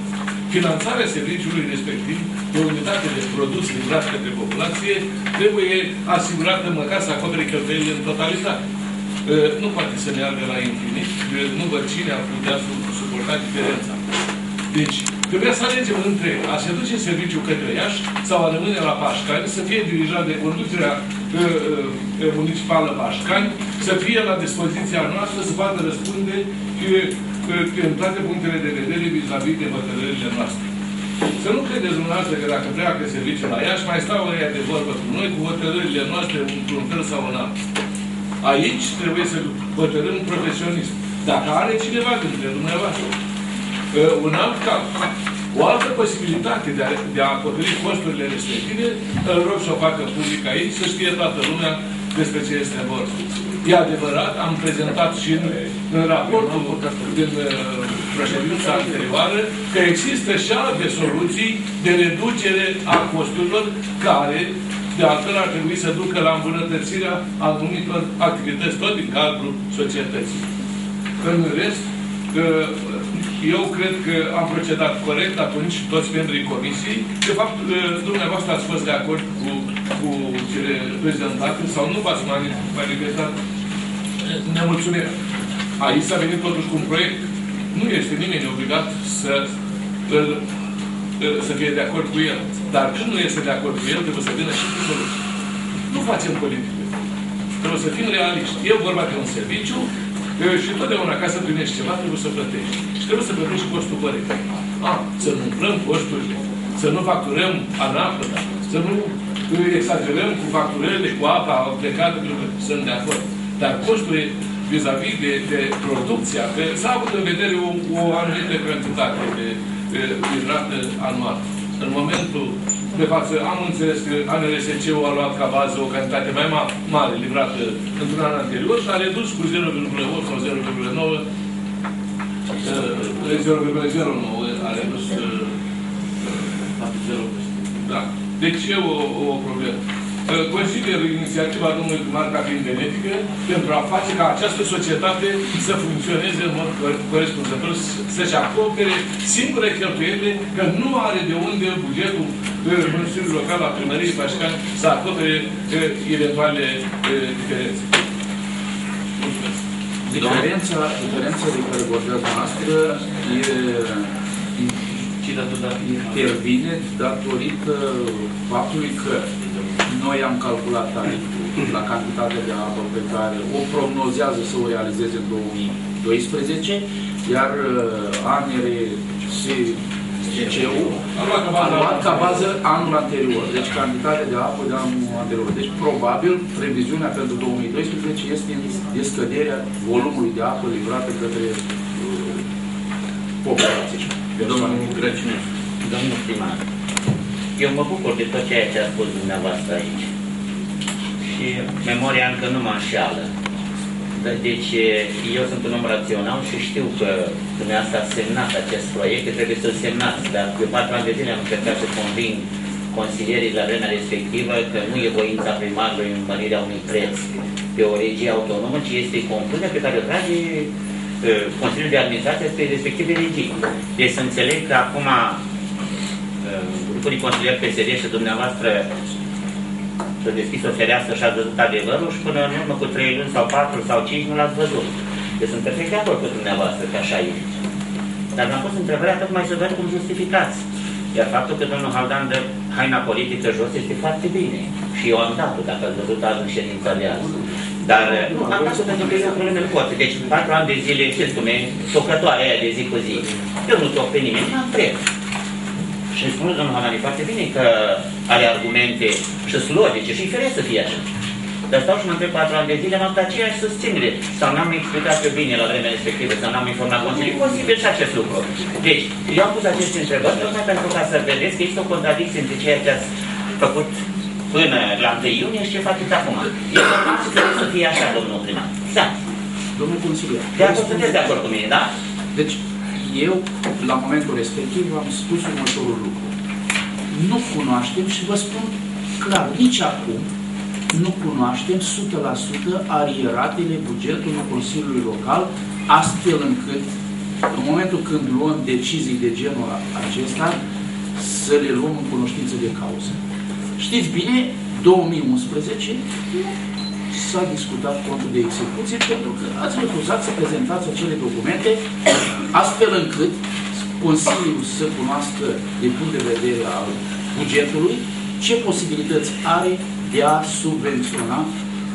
Finanțarea serviciului respectiv de unitate de produs livrat către populație trebuie asigurată măcar să acopere cheltuielile în totalitate. Uh, Nu poate să meargă la infinit, uh, nu văd cine ar putea su- suporta diferența. Deci, trebuia să alegem între a se duce serviciu către Iași sau a rămâne la Pașcani, să fie dirijat de conducerea uh, uh, municipală Pașcani, să fie la dispoziția noastră, să poată răspunde uh, uh, în toate punctele de vedere vis-a-vis de hotărârile noastre. Să nu credeți dumneavoastră că dacă pleacă serviciul la Iași, mai stau ăia de vorbă cu noi, cu hotărârile noastre, într-un fel sau în altul. Aici trebuie să hotărâm profesionism. Dacă are cineva dintre dumneavoastră Uh, un alt cap, o altă posibilitate de a, de a acoperi costurile respective, îl rog să o facă public aici, să știe toată lumea despre ce este vorba. E adevărat, am prezentat și în, în raportul din uh, președința anterioară că există și alte soluții de reducere a costurilor care de altfel ar trebui să ducă la îmbunătățirea anumitor activități tot din cadrul societății. În rest, uh, eu cred că am procedat corect atunci, toți membrii comisiei. De fapt, dumneavoastră ați fost de acord cu, cu cele prezentate sau nu v-ați mani- manifestat nemulțumirea. Aici s-a venit totuși cu un proiect. Nu este nimeni obligat să, îl, să fie de acord cu el. Dar când nu este de acord cu el, trebuie să vină și cu soluții. Nu facem politică. Trebuie să fim realiști. E vorba de un serviciu și totdeauna ca să primești ceva, trebuie să plătești. Și trebuie să plătești costul corect. A, să nu umplăm costurile, să nu facturăm anapă, să nu exagerăm cu facturările, cu apa plecată, pentru că sunt de acord. Dar costul vis-a-vis de, de producția, că s-a avut în vedere o, o anumită cantitate de, de livrată anual. În momentul de față am înțeles că ANRSC-ul a luat ca bază o cantitate mai ma- mare livrată într-un an anterior și a redus cu 0,8 sau 0,9 uh, 0,09 a redus uh, da. Deci e o, o problemă. Uh, Consider inițiativa domnului primar ca fiind genetică pentru a face ca această societate să funcționeze în mod cor- corespunzător, să- să-și acopere singure cheltuielile, că nu are de unde bugetul uh, Consiliului Local al Primăriei Pașcani să acopere uh, eventuale uh, diferențe. Mulțumesc. Diferența, diferența de care vorbeați noastră e, intervine datorită faptului că noi am calculat tariful la cantitatea de apă pe care o prognozează să o realizeze în 2012, iar uh, ANRSC-ul Am luat ca bază a luat ca anul bază anul anterior, deci cantitatea de apă de anul anterior. Deci probabil previziunea pentru 2012 este de scăderea volumului de apă livrată către uh, populație. Domnul Grăcinescu. Domnul primar, eu mă bucur de tot ceea ce a spus dumneavoastră aici. Și memoria încă nu mă înșeală. De- Deci, eu sunt un om rațional și știu că dumneavoastră a semnat acest proiect, că trebuie să-l semnați, dar de patru ani de zile am încercat să conving consilierii la vremea respectivă că nu e voința primarului în mărirea unui preț pe o regie autonomă, ci este concluzia pe care o trage uh, Consiliul de Administrație pe respective regii. Deci să înțeleg că acum uh, grupul de consilieri PSD și dumneavoastră să deschis o fereastră și ați văzut adevărul și până în urmă cu trei luni sau patru sau cinci nu l-ați văzut. Eu sunt perfect de acord cu dumneavoastră că așa e. Dar mi-am pus întrebarea tocmai să văd cum justificați. Iar faptul că domnul Haldan dă haina politică jos este foarte bine. Și eu am dat dacă ați văzut azi în ședința de azi. Dar nu, am dat pentru că eu probleme cu toate. Deci patru ani de zile, știți cum e, tocătoarea aia de zi cu zi. Eu nu toc pe nimeni, n-am prea. Și îmi spune domnul Hanani foarte bine că are argumente și sunt logice și firesc să fie așa. Dar stau și mă întreb patru ani de zile, am avut aceeași susținere. Sau n-am explicat eu bine la vremea respectivă, sau n-am informat Consiliul. Posibil și acest lucru. Deci, eu am pus aceste întrebări tocmai pentru ca să vedeți că există o contradicție între ceea ce ați făcut până la 1 iunie și ce faceți acum. Eu normal să trebuie să fie așa, domnul primar. Da. Domnul consilier. De acord, sunteți de acord cu mine, da? Deci, eu, la momentul respectiv, am spus următorul lucru. Nu cunoaștem și vă spun clar, nici acum, nu cunoaștem 100% arieratele bugetului Consiliului Local, astfel încât, în momentul când luăm decizii de genul acesta, să le luăm în cunoștință de cauză. Știți bine, 2011 s-a discutat contul de execuție pentru că ați refuzat să prezentați acele documente astfel încât Consiliul să cunoască din punct de vedere al bugetului ce posibilități are de a subvenționa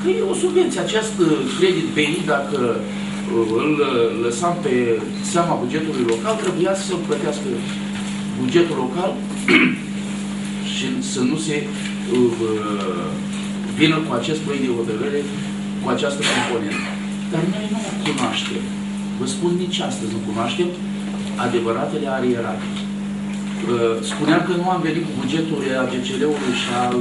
că e o subvenție. Acest uh, credit BI, dacă uh, îl uh, lăsam pe seama bugetului local, trebuia să plătească bugetul local și să nu se uh, uh, vină cu acest proiect de hotărâre, cu această componentă. Dar noi nu o cunoaștem. Vă spun nici astăzi nu cunoaștem adevăratele arierate. Uh, Spuneam că nu am venit cu bugetul AGCL-ului și al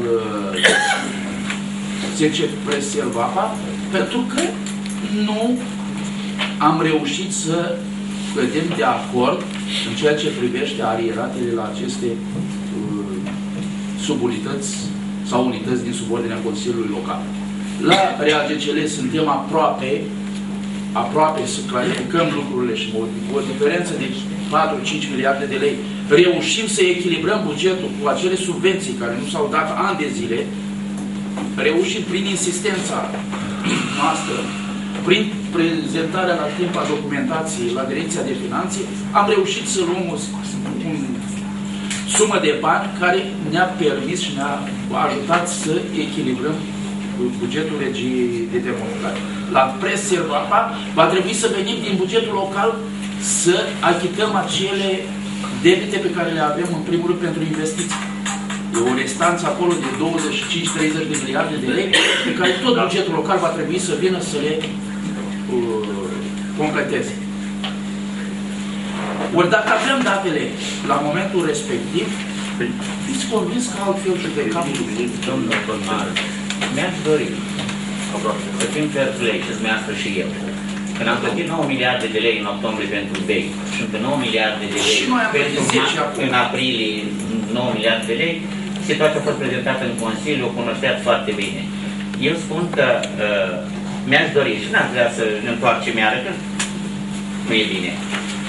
SC Preservapa pentru că nu am reușit să cădem de acord în ceea ce privește arieratele la aceste uh, subunități sau unități din subordinea Consiliului Local. La ReaGCL suntem aproape, aproape să clarificăm lucrurile și o, o diferență de 4-5 miliarde de lei. Reușim să echilibrăm bugetul cu acele subvenții care nu s-au dat ani de zile, reușim prin insistența noastră, prin prezentarea la timp a documentației la Direcția de Finanțe, am reușit să luăm o, un sumă de bani care ne-a permis și ne-a ajutat să echilibrăm bugetul regiei de termoficare. La preservapa va trebui să venim din bugetul local să achităm acele debite pe care le avem în primul rând pentru investiții. E o restanță acolo de 25-30 de miliarde de lei pe care tot bugetul local va trebui să vină să le uh, completez. Ori dacă avem datele la momentul respectiv, fiți convins că altfel judecam lucrurile. Domnul Colmar, mi-aș dori să fim fair play și dumneavoastră și eu. Când am plătit 9 miliarde de lei în octombrie pentru BEI și încă 9 miliarde de lei Și noi am pentru plătit 10 ma- acum. în aprilie 9 miliarde de lei, situația a fost prezentată în Consiliu, o cunoșteați foarte bine. Eu spun că uh, mi-aș dori și n-aș vrea să ne întoarcem iară, că nu e bine.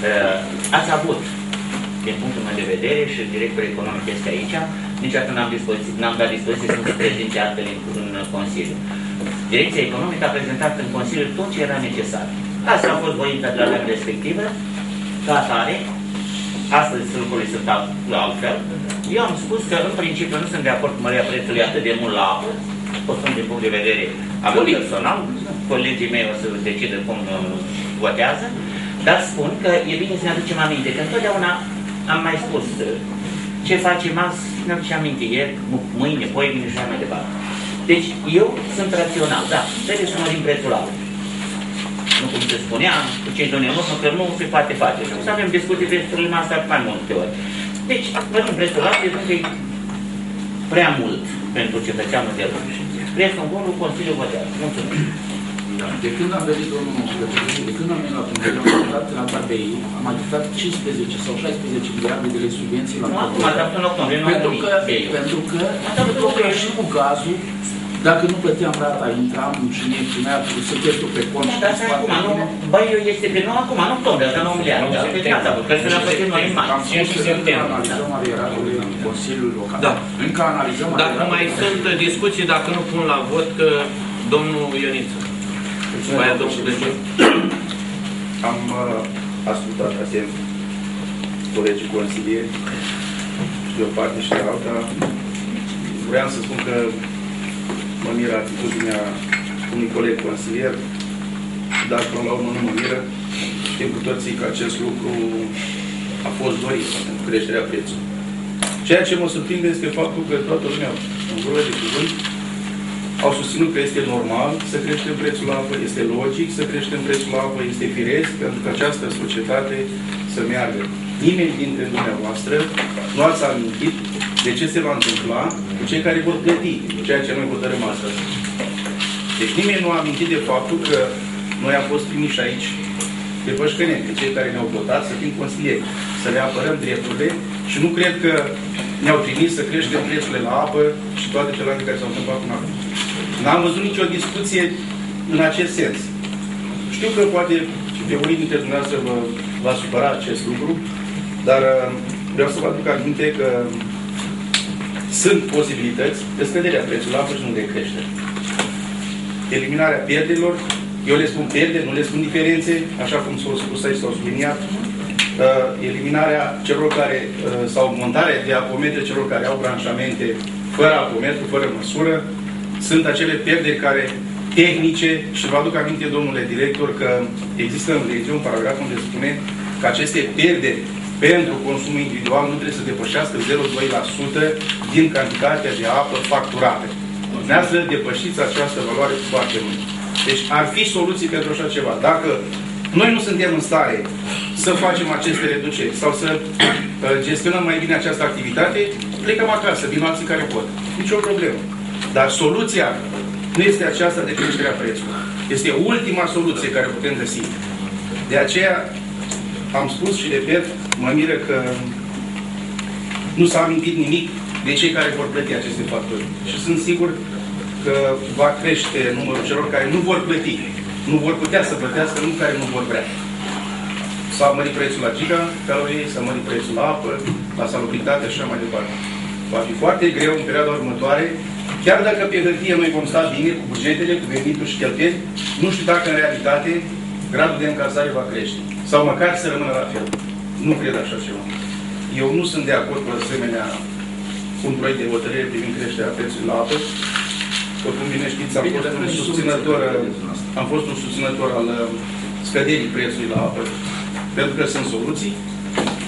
Uh, ați avut, din punctul meu de vedere, și directorul economic este aici, niciodată n-am, dispoziție, n-am dat dispoziție să se prezinte altele în, în Consiliu. Direcția economică a prezentat în Consiliu tot ce era necesar. Asta a fost voința de la vremea respectivă, ca atare, astăzi lucrurile sunt alt, altfel. Eu am spus că, în principiu, nu sunt de acord cu mărirea prețului atât de mult la apă, o spun din punct de vedere al meu personal, colegii mei o să decidă cum uh, votează, dar spun că e bine să ne aducem aminte, că întotdeauna am mai spus uh, ce facem azi, ne aducem aminte, ieri, mu- mâine, poi, mâine și așa mai departe. Deci, eu sunt rațional, da, trebuie să mărim prețul la apă. Nu cum se spunea, cu 5 luni în urmă, că nu se poate face. Și o să avem discuții despre problema asta mai multe ori. Deci, mărim prețul la apă, pentru că e prea mult pentru cetățeanul de rând. Restul în bolul, Consiliul votează. Mulțumesc. De când am venit domnul Moscătărie, de când am venit la Consiliu, am ajutat la KBI, am ajutat 15 sau 16 miliarde de lei subvenții la Nu, acum, dar până în octombrie, nu Pentru am că, venit. pentru că, pentru că și cu gazul, dacă nu plăteam rata, intram și ne primea să cheltu pe cont și Dar asta acum, nu, băi, este pe nu acum, în octombrie, dar 9 miliarde. Dar pe ce avut? Că să le-am plătit noi în mai. Am spus că încă analizăm arierarele în Consiliul Local. Da. Încă analizăm Dacă arierarele. mai sunt discuții, dacă nu pun la vot, că domnul Ioniță. Mai domnul Deci. Am uh, ascultat atent colegii consilieri și de o parte și de alta. Vreau să spun că mă miră atitudinea unui coleg consilier, dar până la urmă nu mă miră. Știm cu toții că acest lucru a fost dorit în creșterea prețului. Ceea ce mă surprinde este faptul că toată lumea, în gură de cuvânt, au susținut că este normal să creștem prețul la apă, este logic să creștem prețul la apă, este firesc pentru că această societate să meargă. Nimeni dintre dumneavoastră nu ați amintit de ce se va întâmpla cu cei care vor plăti ceea ce noi hotărâm astăzi. Deci nimeni nu a amintit de faptul că noi am fost trimiși aici pe pășcăneni, pe cei care ne-au votat să fim consilieri, să le apărăm drepturile și nu cred că ne-au trimis să creștem prețurile la apă și toate celelalte care s-au întâmplat până acum. N-am văzut nicio discuție în acest sens. Știu că poate pe unii dintre dumneavoastră vă va supăra acest lucru, dar uh, vreau să vă aduc aminte că sunt posibilități de scăderea prețului la apă și nu de creștere. Eliminarea pierderilor, eu le spun pierderi, nu le spun diferențe, așa cum s-au spus aici, s-au subliniat, uh, eliminarea celor care, uh, sau montarea de apometre celor care au branșamente fără apometru, fără măsură, sunt acele pierderi care tehnice și vă aduc aminte, domnule director, că există în lege un paragraf unde spune că aceste pierderi pentru consumul individual nu trebuie să depășească 0,2% din cantitatea de apă facturată. Dumneavoastră depășiți această valoare foarte mult. Deci ar fi soluții pentru așa ceva. Dacă noi nu suntem în stare să facem aceste reduceri sau să uh, gestionăm mai bine această activitate, plecăm acasă, vin alții care pot. Nici o problemă. Dar soluția nu este aceasta de creșterea prețului. Este ultima soluție care putem găsi. De aceea am spus și repet, mă miră că nu s-a amintit nimic de cei care vor plăti aceste facturi. Și sunt sigur că va crește numărul celor care nu vor plăti, nu vor putea să plătească, nu care nu vor vrea. S-a mărit prețul la giga, calorii, s-a mărit prețul la apă, la salubritate și așa mai departe. Va fi foarte greu în perioada următoare, chiar dacă pe hârtie noi vom sta bine cu bugetele, cu venituri și cheltuieli, nu știu dacă în realitate gradul de încasare va crește. Sau măcar să rămână la fel. Nu cred așa ceva. Eu nu sunt de acord cu asemenea un proiect de hotărâre privind creșterea prețului la apă. Oricum bine știți, am fost un susținător, am fost un susținător al uh, scăderii prețului la apă, pentru că sunt soluții.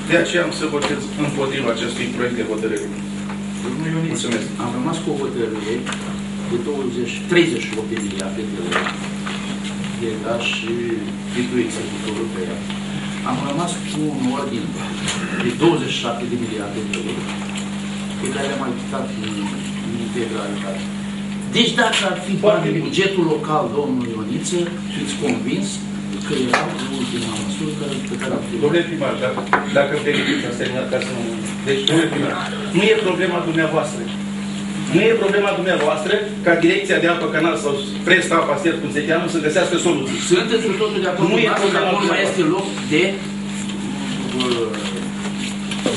De aceea am să votez împotriva acestui proiect de hotărâre. Domnul Ioniță, Mulțumesc. am rămas cu o hotărâre de 20, 38 de miliarde de lei da, și titlul executorul pe ea. Am rămas cu un ordin de 27 de miliarde de euro pe care le-am aplicat în, în integralitate. Deci dacă ar fi bani din bugetul local, domnul Ioniță, fiți convins că era ultima măsură care, pe care am primit. Domnule primar, dacă, dacă îmi permiteți, am terminat ca să nu... Deci, domnule primar, nu e problema dumneavoastră. Nu e problema dumneavoastră ca direcția de apă canal sau presta apa ser cum se cheamă să găsească soluții. Sunt într totul de acord Nu cu e asta, problema dar acolo mai dumneavoastră. este loc de uh,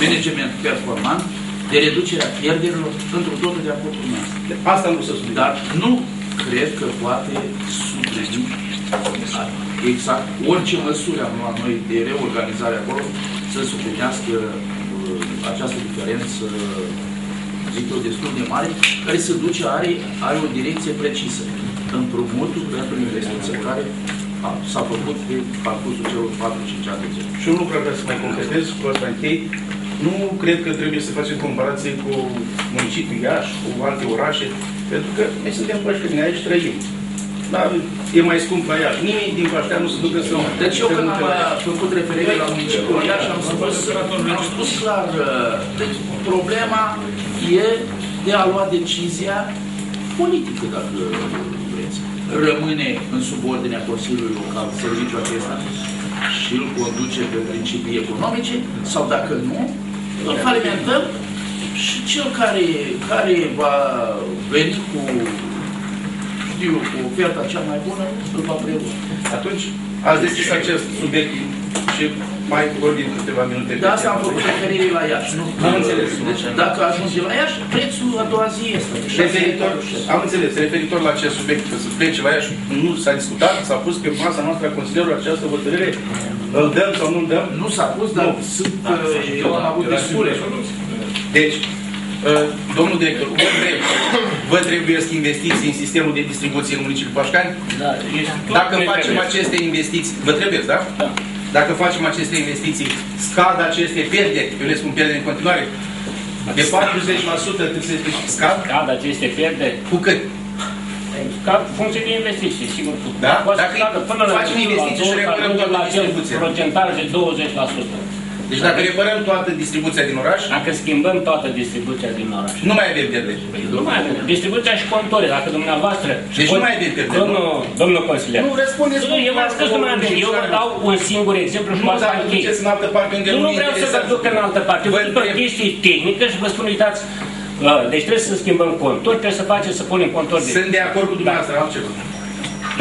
management performant, de reducerea pierderilor, într totul de acord cu asta. Asta nu se spune. Dar nu cred că poate suplini exact orice măsuri am luat noi de reorganizare acolo să suplinească uh, această diferență zic eu, destul de mare, care se duce, are, are o direcție precisă. Împrumutul pentru investiții care a- s-a făcut pe parcursul celor 4-5 ani de zile. Și un lucru ar vrea să mai completez cu asta închei. Nu cred că trebuie să facem comparație cu municipiul Iași, cu alte orașe, pentru că noi suntem pășcăni, aici trăim. Dar e mai scump la Iași. Nimeni din Paștea nu se ducă să... Deci eu când am uh, făcut referire la municipiul Iași, am spus, am spus clar, uh, deci problema e de a lua decizia politică, dacă vreți. Rămâne în subordinea Consiliului Local serviciul acesta și îl conduce pe principii economice, sau dacă nu, îl falimentăm și cel care, care va veni cu știu, cu oferta cea mai bună, îl va prelua. Atunci, ați deschis acest subiect și mai vorbim câteva minute. De asta am făcut referire la Iași. Nu, Am înțeles. Deci, dacă ajunge la Iași, prețul a doua zi este. Referitor, am înțeles, referitor la acest subiect, că să plece la Iași, nu s-a discutat, s-a pus pe masa noastră a Consiliului această hotărâre, îl dăm sau nu îl dăm? Nu s-a pus, dar sunt, uh, eu am avut destule. Deci, uh, domnul director, vă întreb, vă trebuie investiții în sistemul de distribuție în municipiul Pașcani? Da, Dacă facem aceste investiții, vă trebuie, da? Dacă facem aceste investiții, scad aceste pierderi, eu le spun pierderi în continuare, de 40% cât se scad? Scad aceste pierderi? Cu cât? Ca funcție de investiții, sigur. Da? Poate Dacă să scadă până la facem investiții și la recuperăm toată la acel distribuția. procentaj de 20%. Deci dacă reparăm toată distribuția din oraș, Dacă schimbăm toată distribuția din oraș. nu mai avem pierderi. Nu mai avem. Distribuția și contorii, dacă dumneavoastră... Deci nu mai avem pierderi, Domnul, domnul consilier. Nu, răspundeți Nu, eu v-am spus că nu mai avem. Eu vă dau un singur exemplu și Nu, cu asta dar închei. duceți în altă parte unde Nu, nu nu ne vreau să vă interesează. duc în altă parte. Vă Vă duc o întreb. chestie tehnică și vă spun, uitați, uh, deci trebuie să schimbăm contori, trebuie să facem, să punem contori de... Sunt de acord cu dumneavoastră, altceva.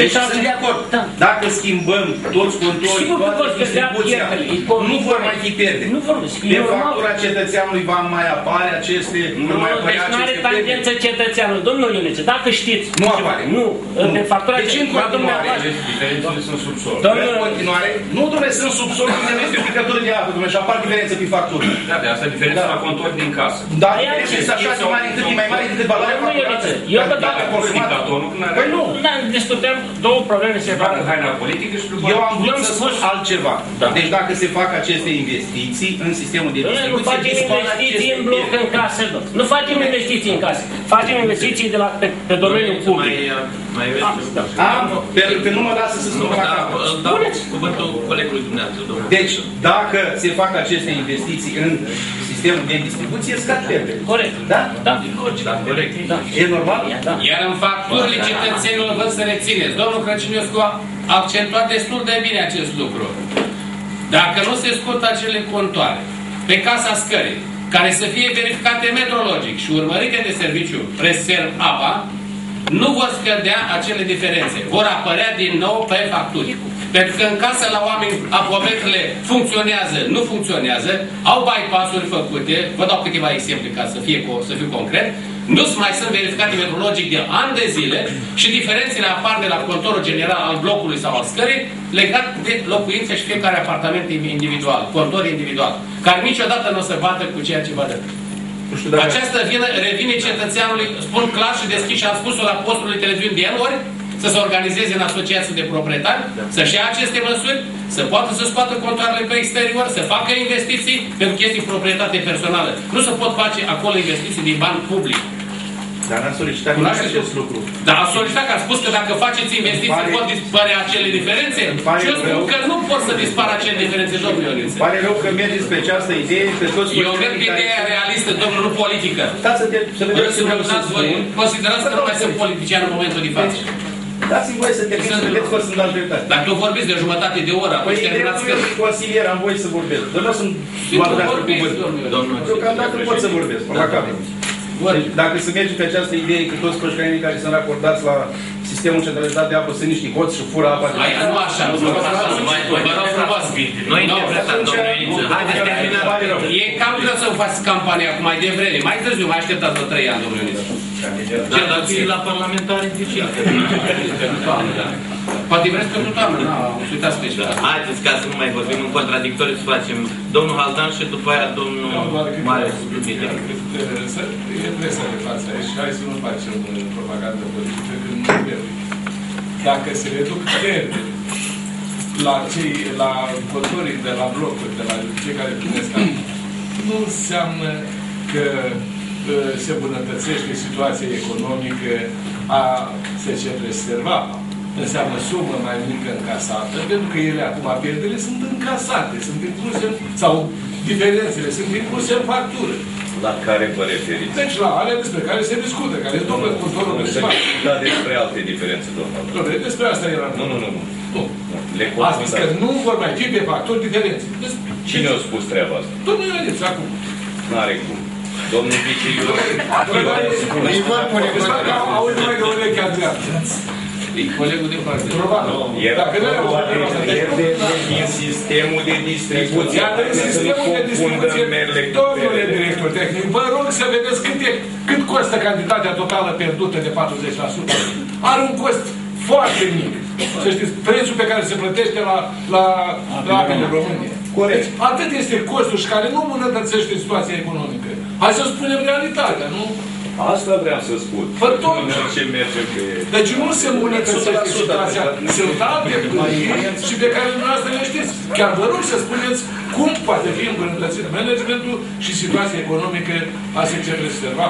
Deci Deci sunt altceva. de acord. Da. Dacă schimbăm toți contorii, Sigur că toată vor scădea distribuția, pierderile. E nu vor mai fi pierderi. Nu vor, Pe e normal. factura cetățeanului va mai apare aceste, Nu, vor mai apărea deci nu are aceste pierderi. tangență cetățeanul. Domnul Ionice, dacă știți... Nu apare. Nu, Nu. în factura Deci în cetățeanului, continuare, dumneavoastră. Diferențele sunt sub sol. În Domnul, continuare, nu domnule, sunt sub sol, unde nu este o picătură de apă, domnule, și apar diferențe pe factură. Da, de asta e diferența la contori din casă. Dar Păi, diferența este așa de mare încât e mai mare decât valoarea Domnul facturată. Ioniță, eu vă dau... Dacă consumat. Indicatorul când are Păi nu, Da, discutăm două probleme facă separate. haina politică și după Eu am vrut Eu am să spus- spun altceva. Da. Deci dacă se fac aceste investiții în sistemul de Domnule, nu distribuție, facem dispar investiții aceste în bloc pierderi. în casă, domn. Nu facem investiții în casă. Facem investiții de la, pe, pe domeniul Mai, public. mai aveți Da. Am, pentru că nu mă lasă să spun la Da, capăt. îl dau cuvântul colegului dumneavoastră, domnul. Deci, dacă se fac aceste investiții în sistemul de distribuție, scad pierderi. Corect. Da? Da. Logic, corect. Da. E normal? Da. Iar în facturile cetățenilor vă să rețineți. Domnul Crăciunescu a accentuat destul de bine acest lucru. Dacă nu se scot acele contoare pe casa scării, care să fie verificate metrologic și urmărite de serviciu Reserv APA, nu vor scădea acele diferențe. Vor apărea din nou pe facturi. Pentru că în casă la oameni apometrele funcționează, nu funcționează, au bypass-uri făcute, vă dau câteva exemple ca să, fie, co- să fiu concret, nu mai sunt verificate metrologic de ani de zile și diferențele apar de la contorul general al blocului sau al scării legat de locuințe și fiecare apartament individual, contor individual, care niciodată nu o să bată cu ceea ce vă dă. Nu știu dacă... Această vină revine cetățeanului, spun clar și deschis și am spus-o la postul de televiziune de N ori, să se organizeze în asociații de proprietari, să-și ia aceste măsuri, să poată să scoată contoarele pe exterior, să facă investiții pentru chestii proprietate personală. Nu se pot face acolo investiții din bani publici. Dar n-am solicitat Cunoașteți acest lucru. Dar a solicitat că a spus că dacă faceți investiții Pare- pot dispărea acele diferențe? pare Și eu spun rău. că nu pot să dispară acele diferențe, domnule Iorințe. Pare rău că mergeți pe această idee, pe toți Eu merg pe ideea realistă, domnul, nu politică. Stați să, te, să Vreau vedeți să ce vreau să vă voi. spun. Considerați că nu mai sunt politician în momentul de față. Dați-mi voie să termin să vedeți că sunt dau dreptate. Dacă tu vorbiți de jumătate de oră, Păi apoi e terminați că... dreptul meu de consilier, am voie să vorbesc. Dar nu sunt Și luat tu de vorbiți, cuvânt. domnule. Domnul Deocamdată pot să vorbesc, mă fac Deci, dacă se merge pe această idee că toți pășcărenii care sunt racordați la sistemul centralizat de apă sunt niște hoți și fură apa de Ai, nu așa, nu așa, nu mai, vă rog frumos. Noi interpretăm, domnule Iorință. Haideți să terminăm. E cam greu să faci campania acum mai devreme. Mai târziu, mai așteptați vreo trei ani, domnule Iorință. Da, dar și la parlamentari dificil. Poate vreți pentru toamnă, nu, uitați pe ăștia. Haideți ca să nu mai vorbim în contradictoriu să facem domnul Haldan și după aia domnul Marius Dubine. E presa de față aici și hai să nu facem uh, propagandă politică când nu trebuie. Dacă se reduc termeni la cei, la contorii de la blocuri, de la cei care primesc acum, nu înseamnă că uh, se bunătățește situația economică a SC Preserva. Înseamnă sumă mai mică încasată, pentru că ele acum, pierderile sunt încasate, sunt incluse, în- sau diferențele sunt incluse în factură. La care vă referiți? Deci la alea despre care se discută, care e domnul contorul Nu de se spate. discuta despre alte diferențe, domnul. Domnule, despre asta era. Nu, nu, nu. nu. Nu. Le A spus că confundați. nu vor mai fi pe factori diferențe. Deci, Cine a spus treaba asta? Domnul Ionuț, acum. N-are cum. Domnul Vici Auzi mai de urechea dreaptă. E colegul de parte. Probabil. Era Dacă nu era pierde din sistemul de distribuție. Iată în Să nu sistemul de confundă distribuție, merele cu domnule perele. director tehnic, vă rog să vedeți cât, e, cât costă cantitatea totală pierdută de 40%. Are un cost foarte mic. Să știți, prețul pe care se plătește la, la, la apele României. Corect. Deci, atât este costul și care nu îmbunătățește situația economică. Hai să spunem realitatea, nu? Asta vreau să spun. Fă tot. Nu ce merge pe... Deci nu se îmbunătățește situația. Sunt alte plătiri și pe care dumneavoastră le știți. Chiar vă rog să spuneți cum poate fi îmbunătățit managementul și situația economică a secției reserva.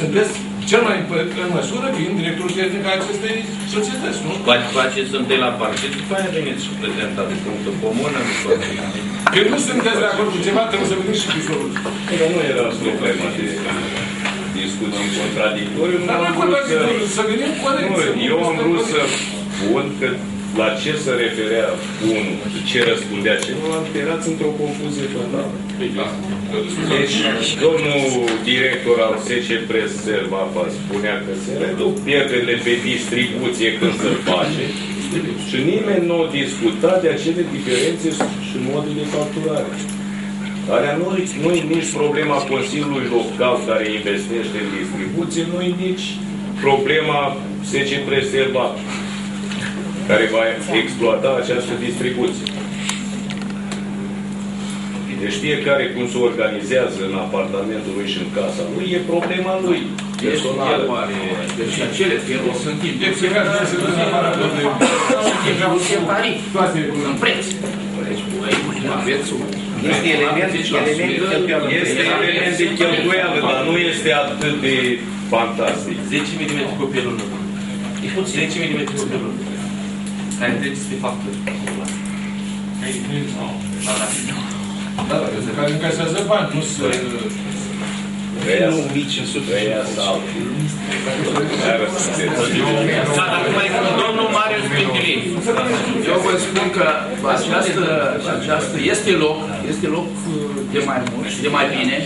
Sunteți cel mai în- în măsură fiind directorul tehnic al acestei societăți, nu? Poate faceți întâi la partid, după aia veniți și prezentați punctul comun. Când nu sunteți de acord cu ceva, trebuie să veniți și cu soluții. Că nu era problema de discuții contradictoriu. Dar nu am vrut contradictoriu, să venim corect. Nu, să nu eu am stăm vrut să corect. spun că la ce se referea unul, ce răspundea celălalt, erați într-o confuzie totală. Deci, domnul director al SC Preserv Apa spunea că se reduc pierderile pe distribuție când se face. Și nimeni nu a discutat de acele diferențe și modul de facturare. Care nu nu e nici problema Consiliului Local care investește în distribuție, nu e nici problema SC Preserva care va exploata această distribuție. Deci fiecare cum se organizează în apartamentul lui și în casa lui, e problema lui. Personală. Deci acele firme sunt Fiecare trebuie să dă afară de incluse în tarif, toate în preț. Deci, aici aveți un... Este element, element de cheltuială. Este element de cheltuială, dar nu este atât de fantastic. 10 mm copilul nu. E puțin. 10 mm copilul nu. Care treceți pe facturi. Da, da, este care încasează bani, nu să... Nu mici în sub. Ăia sau. Aia sunteți. Da, acum e domnul Marius Pintilin. Eu vă spun că această, această este loc, este loc uh, de mai mult și de mai bine.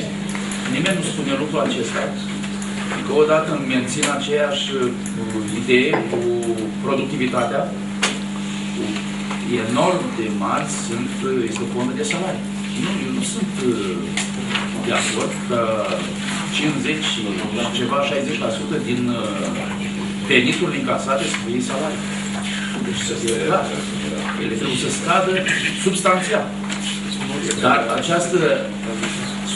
Nimeni nu spune lucrul acesta. Încă o dată mențin aceeași uh, idee cu productivitatea. Cu enorm de marți sunt, uh, este fondul de salarii. Nu, eu nu sunt uh, de acord că 50 și ceva, 60% din uh, veniturile încasate să fie salarii. Deci să fie clar. Ele trebuie să scadă substanțial. Dar această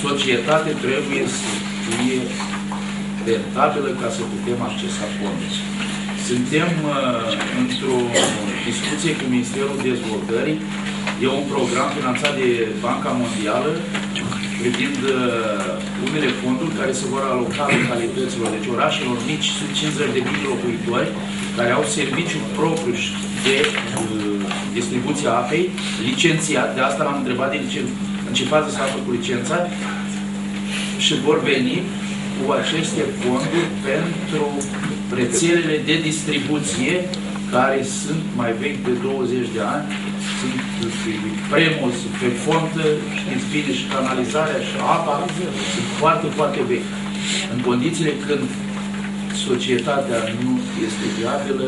societate trebuie să fie rentabilă ca să putem accesa fonduri. Suntem uh, într-o discuție cu Ministerul Dezvoltării. E un program finanțat de Banca Mondială privind uh, unele fonduri care se vor aloca localităților, deci orașelor mici, sunt 50 de mii locuitori care au serviciu propriu și de uh, distribuție a apei, licențiat, de asta l-am întrebat de licen... în ce fază s-a făcut licența, și vor veni cu aceste fonduri pentru rețelele de distribuție care sunt mai vechi de 20 de ani, sunt Premos, pe fontă, știți bine, și canalizarea și apa, sunt foarte, foarte vechi. În condițiile când societatea nu este viabilă,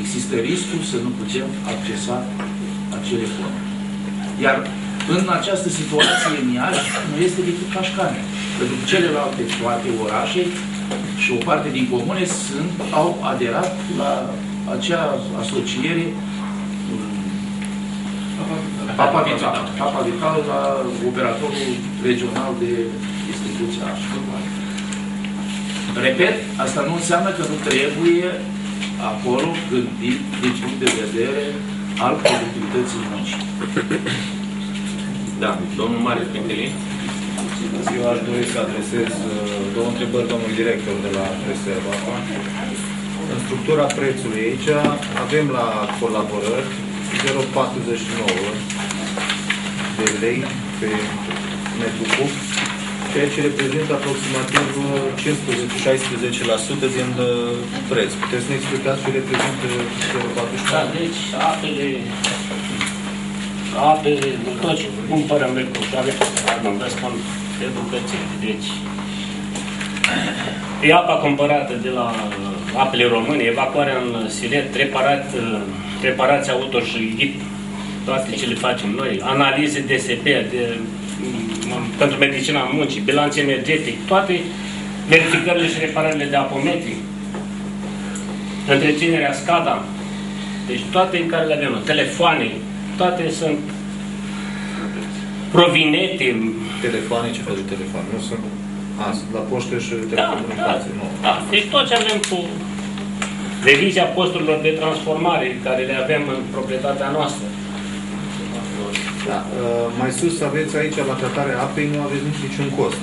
există riscul să nu putem accesa acele fonduri. Iar în această situație în Iași nu este decât cașcane. Pentru că celelalte toate orașe și o parte din comune sunt, au aderat la acea asociere Papa Vital, Papa Vital la operatorul regional de distribuție a Repet, asta nu înseamnă că nu trebuie acolo gândit din punct de vedere al productivității muncii. Da, domnul Marius Pintelin. Eu aș dori să adresez uh, două întrebări domnului director de la Reserva. În structura prețului aici avem la colaborări 0,49 de lei pe metru cub, ceea ce reprezintă aproximativ 15-16% din uh, preț. Puteți să ne explicați ce reprezintă 0,49? Da, deci apele, apele, tot ce cumpărăm de cu avem, nu vă spun, de bucățele. Deci, e apa cumpărată de la apele române, evacuarea în silet, reparat, reparația auto și ghid, toate ce le facem noi, analize DSP, de, pentru medicina muncii, bilanț energetic, toate verificările și reparările de apometri, întreținerea SCADA, deci toate care le avem, telefoane, toate sunt provinete. Telefoane, ce fel de telefoane? Nu sunt a, la poștă și telecomunicații, da, nu. Da, deci tot ce avem cu revizia posturilor de transformare care le avem în proprietatea noastră. Da. Uh, mai sus aveți aici, la tratarea apei, nu aveți nici niciun cost.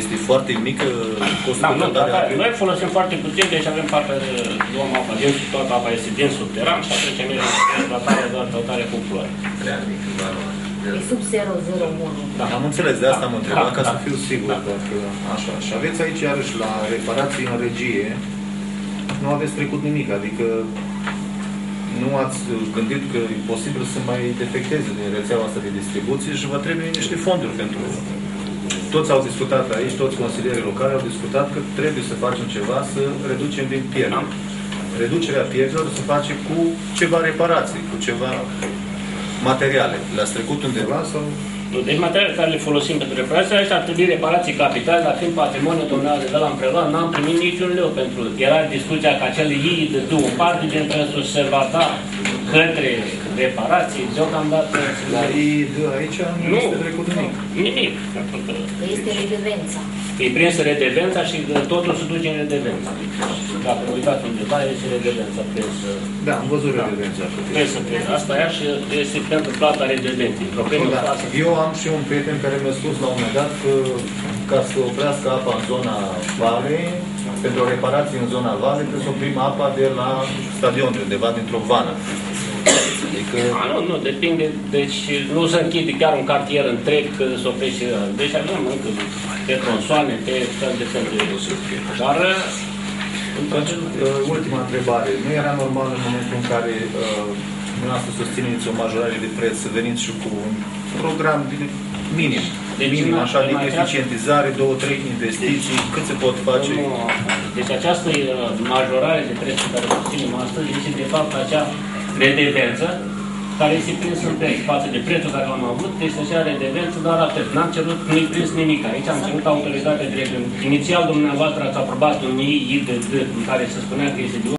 Este foarte mică costul Da, de nu, tratare a tratare. apei? Noi folosim foarte puțin, deci avem partea de luăm apa din sub, toată apa este din subteran și trecem în tratarea doar tratare cu culoare. E sub 001. Da, am înțeles, de asta am întrebat, Da, ca da. să fiu sigur. Dacă, așa. Și aveți aici, iarăși, la reparații în regie, nu aveți trecut nimic, adică nu ați gândit că e posibil să mai defecteze din rețeaua asta de distribuție și vă trebuie niște fonduri pentru... Toți au discutat aici, toți consilierii locali au discutat că trebuie să facem ceva să reducem din pierderi. Reducerea pierderilor se face cu ceva reparații, cu ceva materiale. Le-ați trecut undeva sau... Nu, Deci materialele care le folosim pentru reparații, aici ar trebui reparații capitale, dar fiind patrimoniul dumneavoastră de la am preluat, n-am primit niciun leu pentru... Era discuția că acele ei de două parte din prețul se va da către reparații, deocamdată... La ei de aici nu, Nu. este trecut nimic. Nimic. pentru că Este redevența. E prins redevența și că totul se duce în redevența. Dacă vă uitați undeva, este redevența prins. Da, am văzut redevența. Prins, prins. Asta e și este pentru plata redevenței. Problemul Da. față. Eu am și un prieten care mi-a spus la un moment dat că ca să oprească apa în zona vale, pentru o reparație în zona vale, trebuie să oprim apa de la stadion, de undeva dintr-o vană. Adică... A, nu, nu, depinde. Deci nu se închide chiar un cartier întreg că se oprește. Deci avem încă pe tronsoane, pe fel de fel de Dar Atunci, uh, ultima întrebare. Nu era normal în momentul în care uh, dumneavoastră susțineți o majorare de preț să veniți și cu un program de minim, Deci, minim în- așa, de în această- eficientizare, două, trei investiții, cât se pot face? Nu, Deci această uh, majorare de preț pe care o ținem astăzi este de fapt acea redevență care este prins în preț față de prețul care l-am avut, este acea redevență, dar atât. N-am cerut, nu-i prins nimic. Aici am ținut autoritatea directă. Inițial dumneavoastră ați aprobat un IID în care se spunea că este de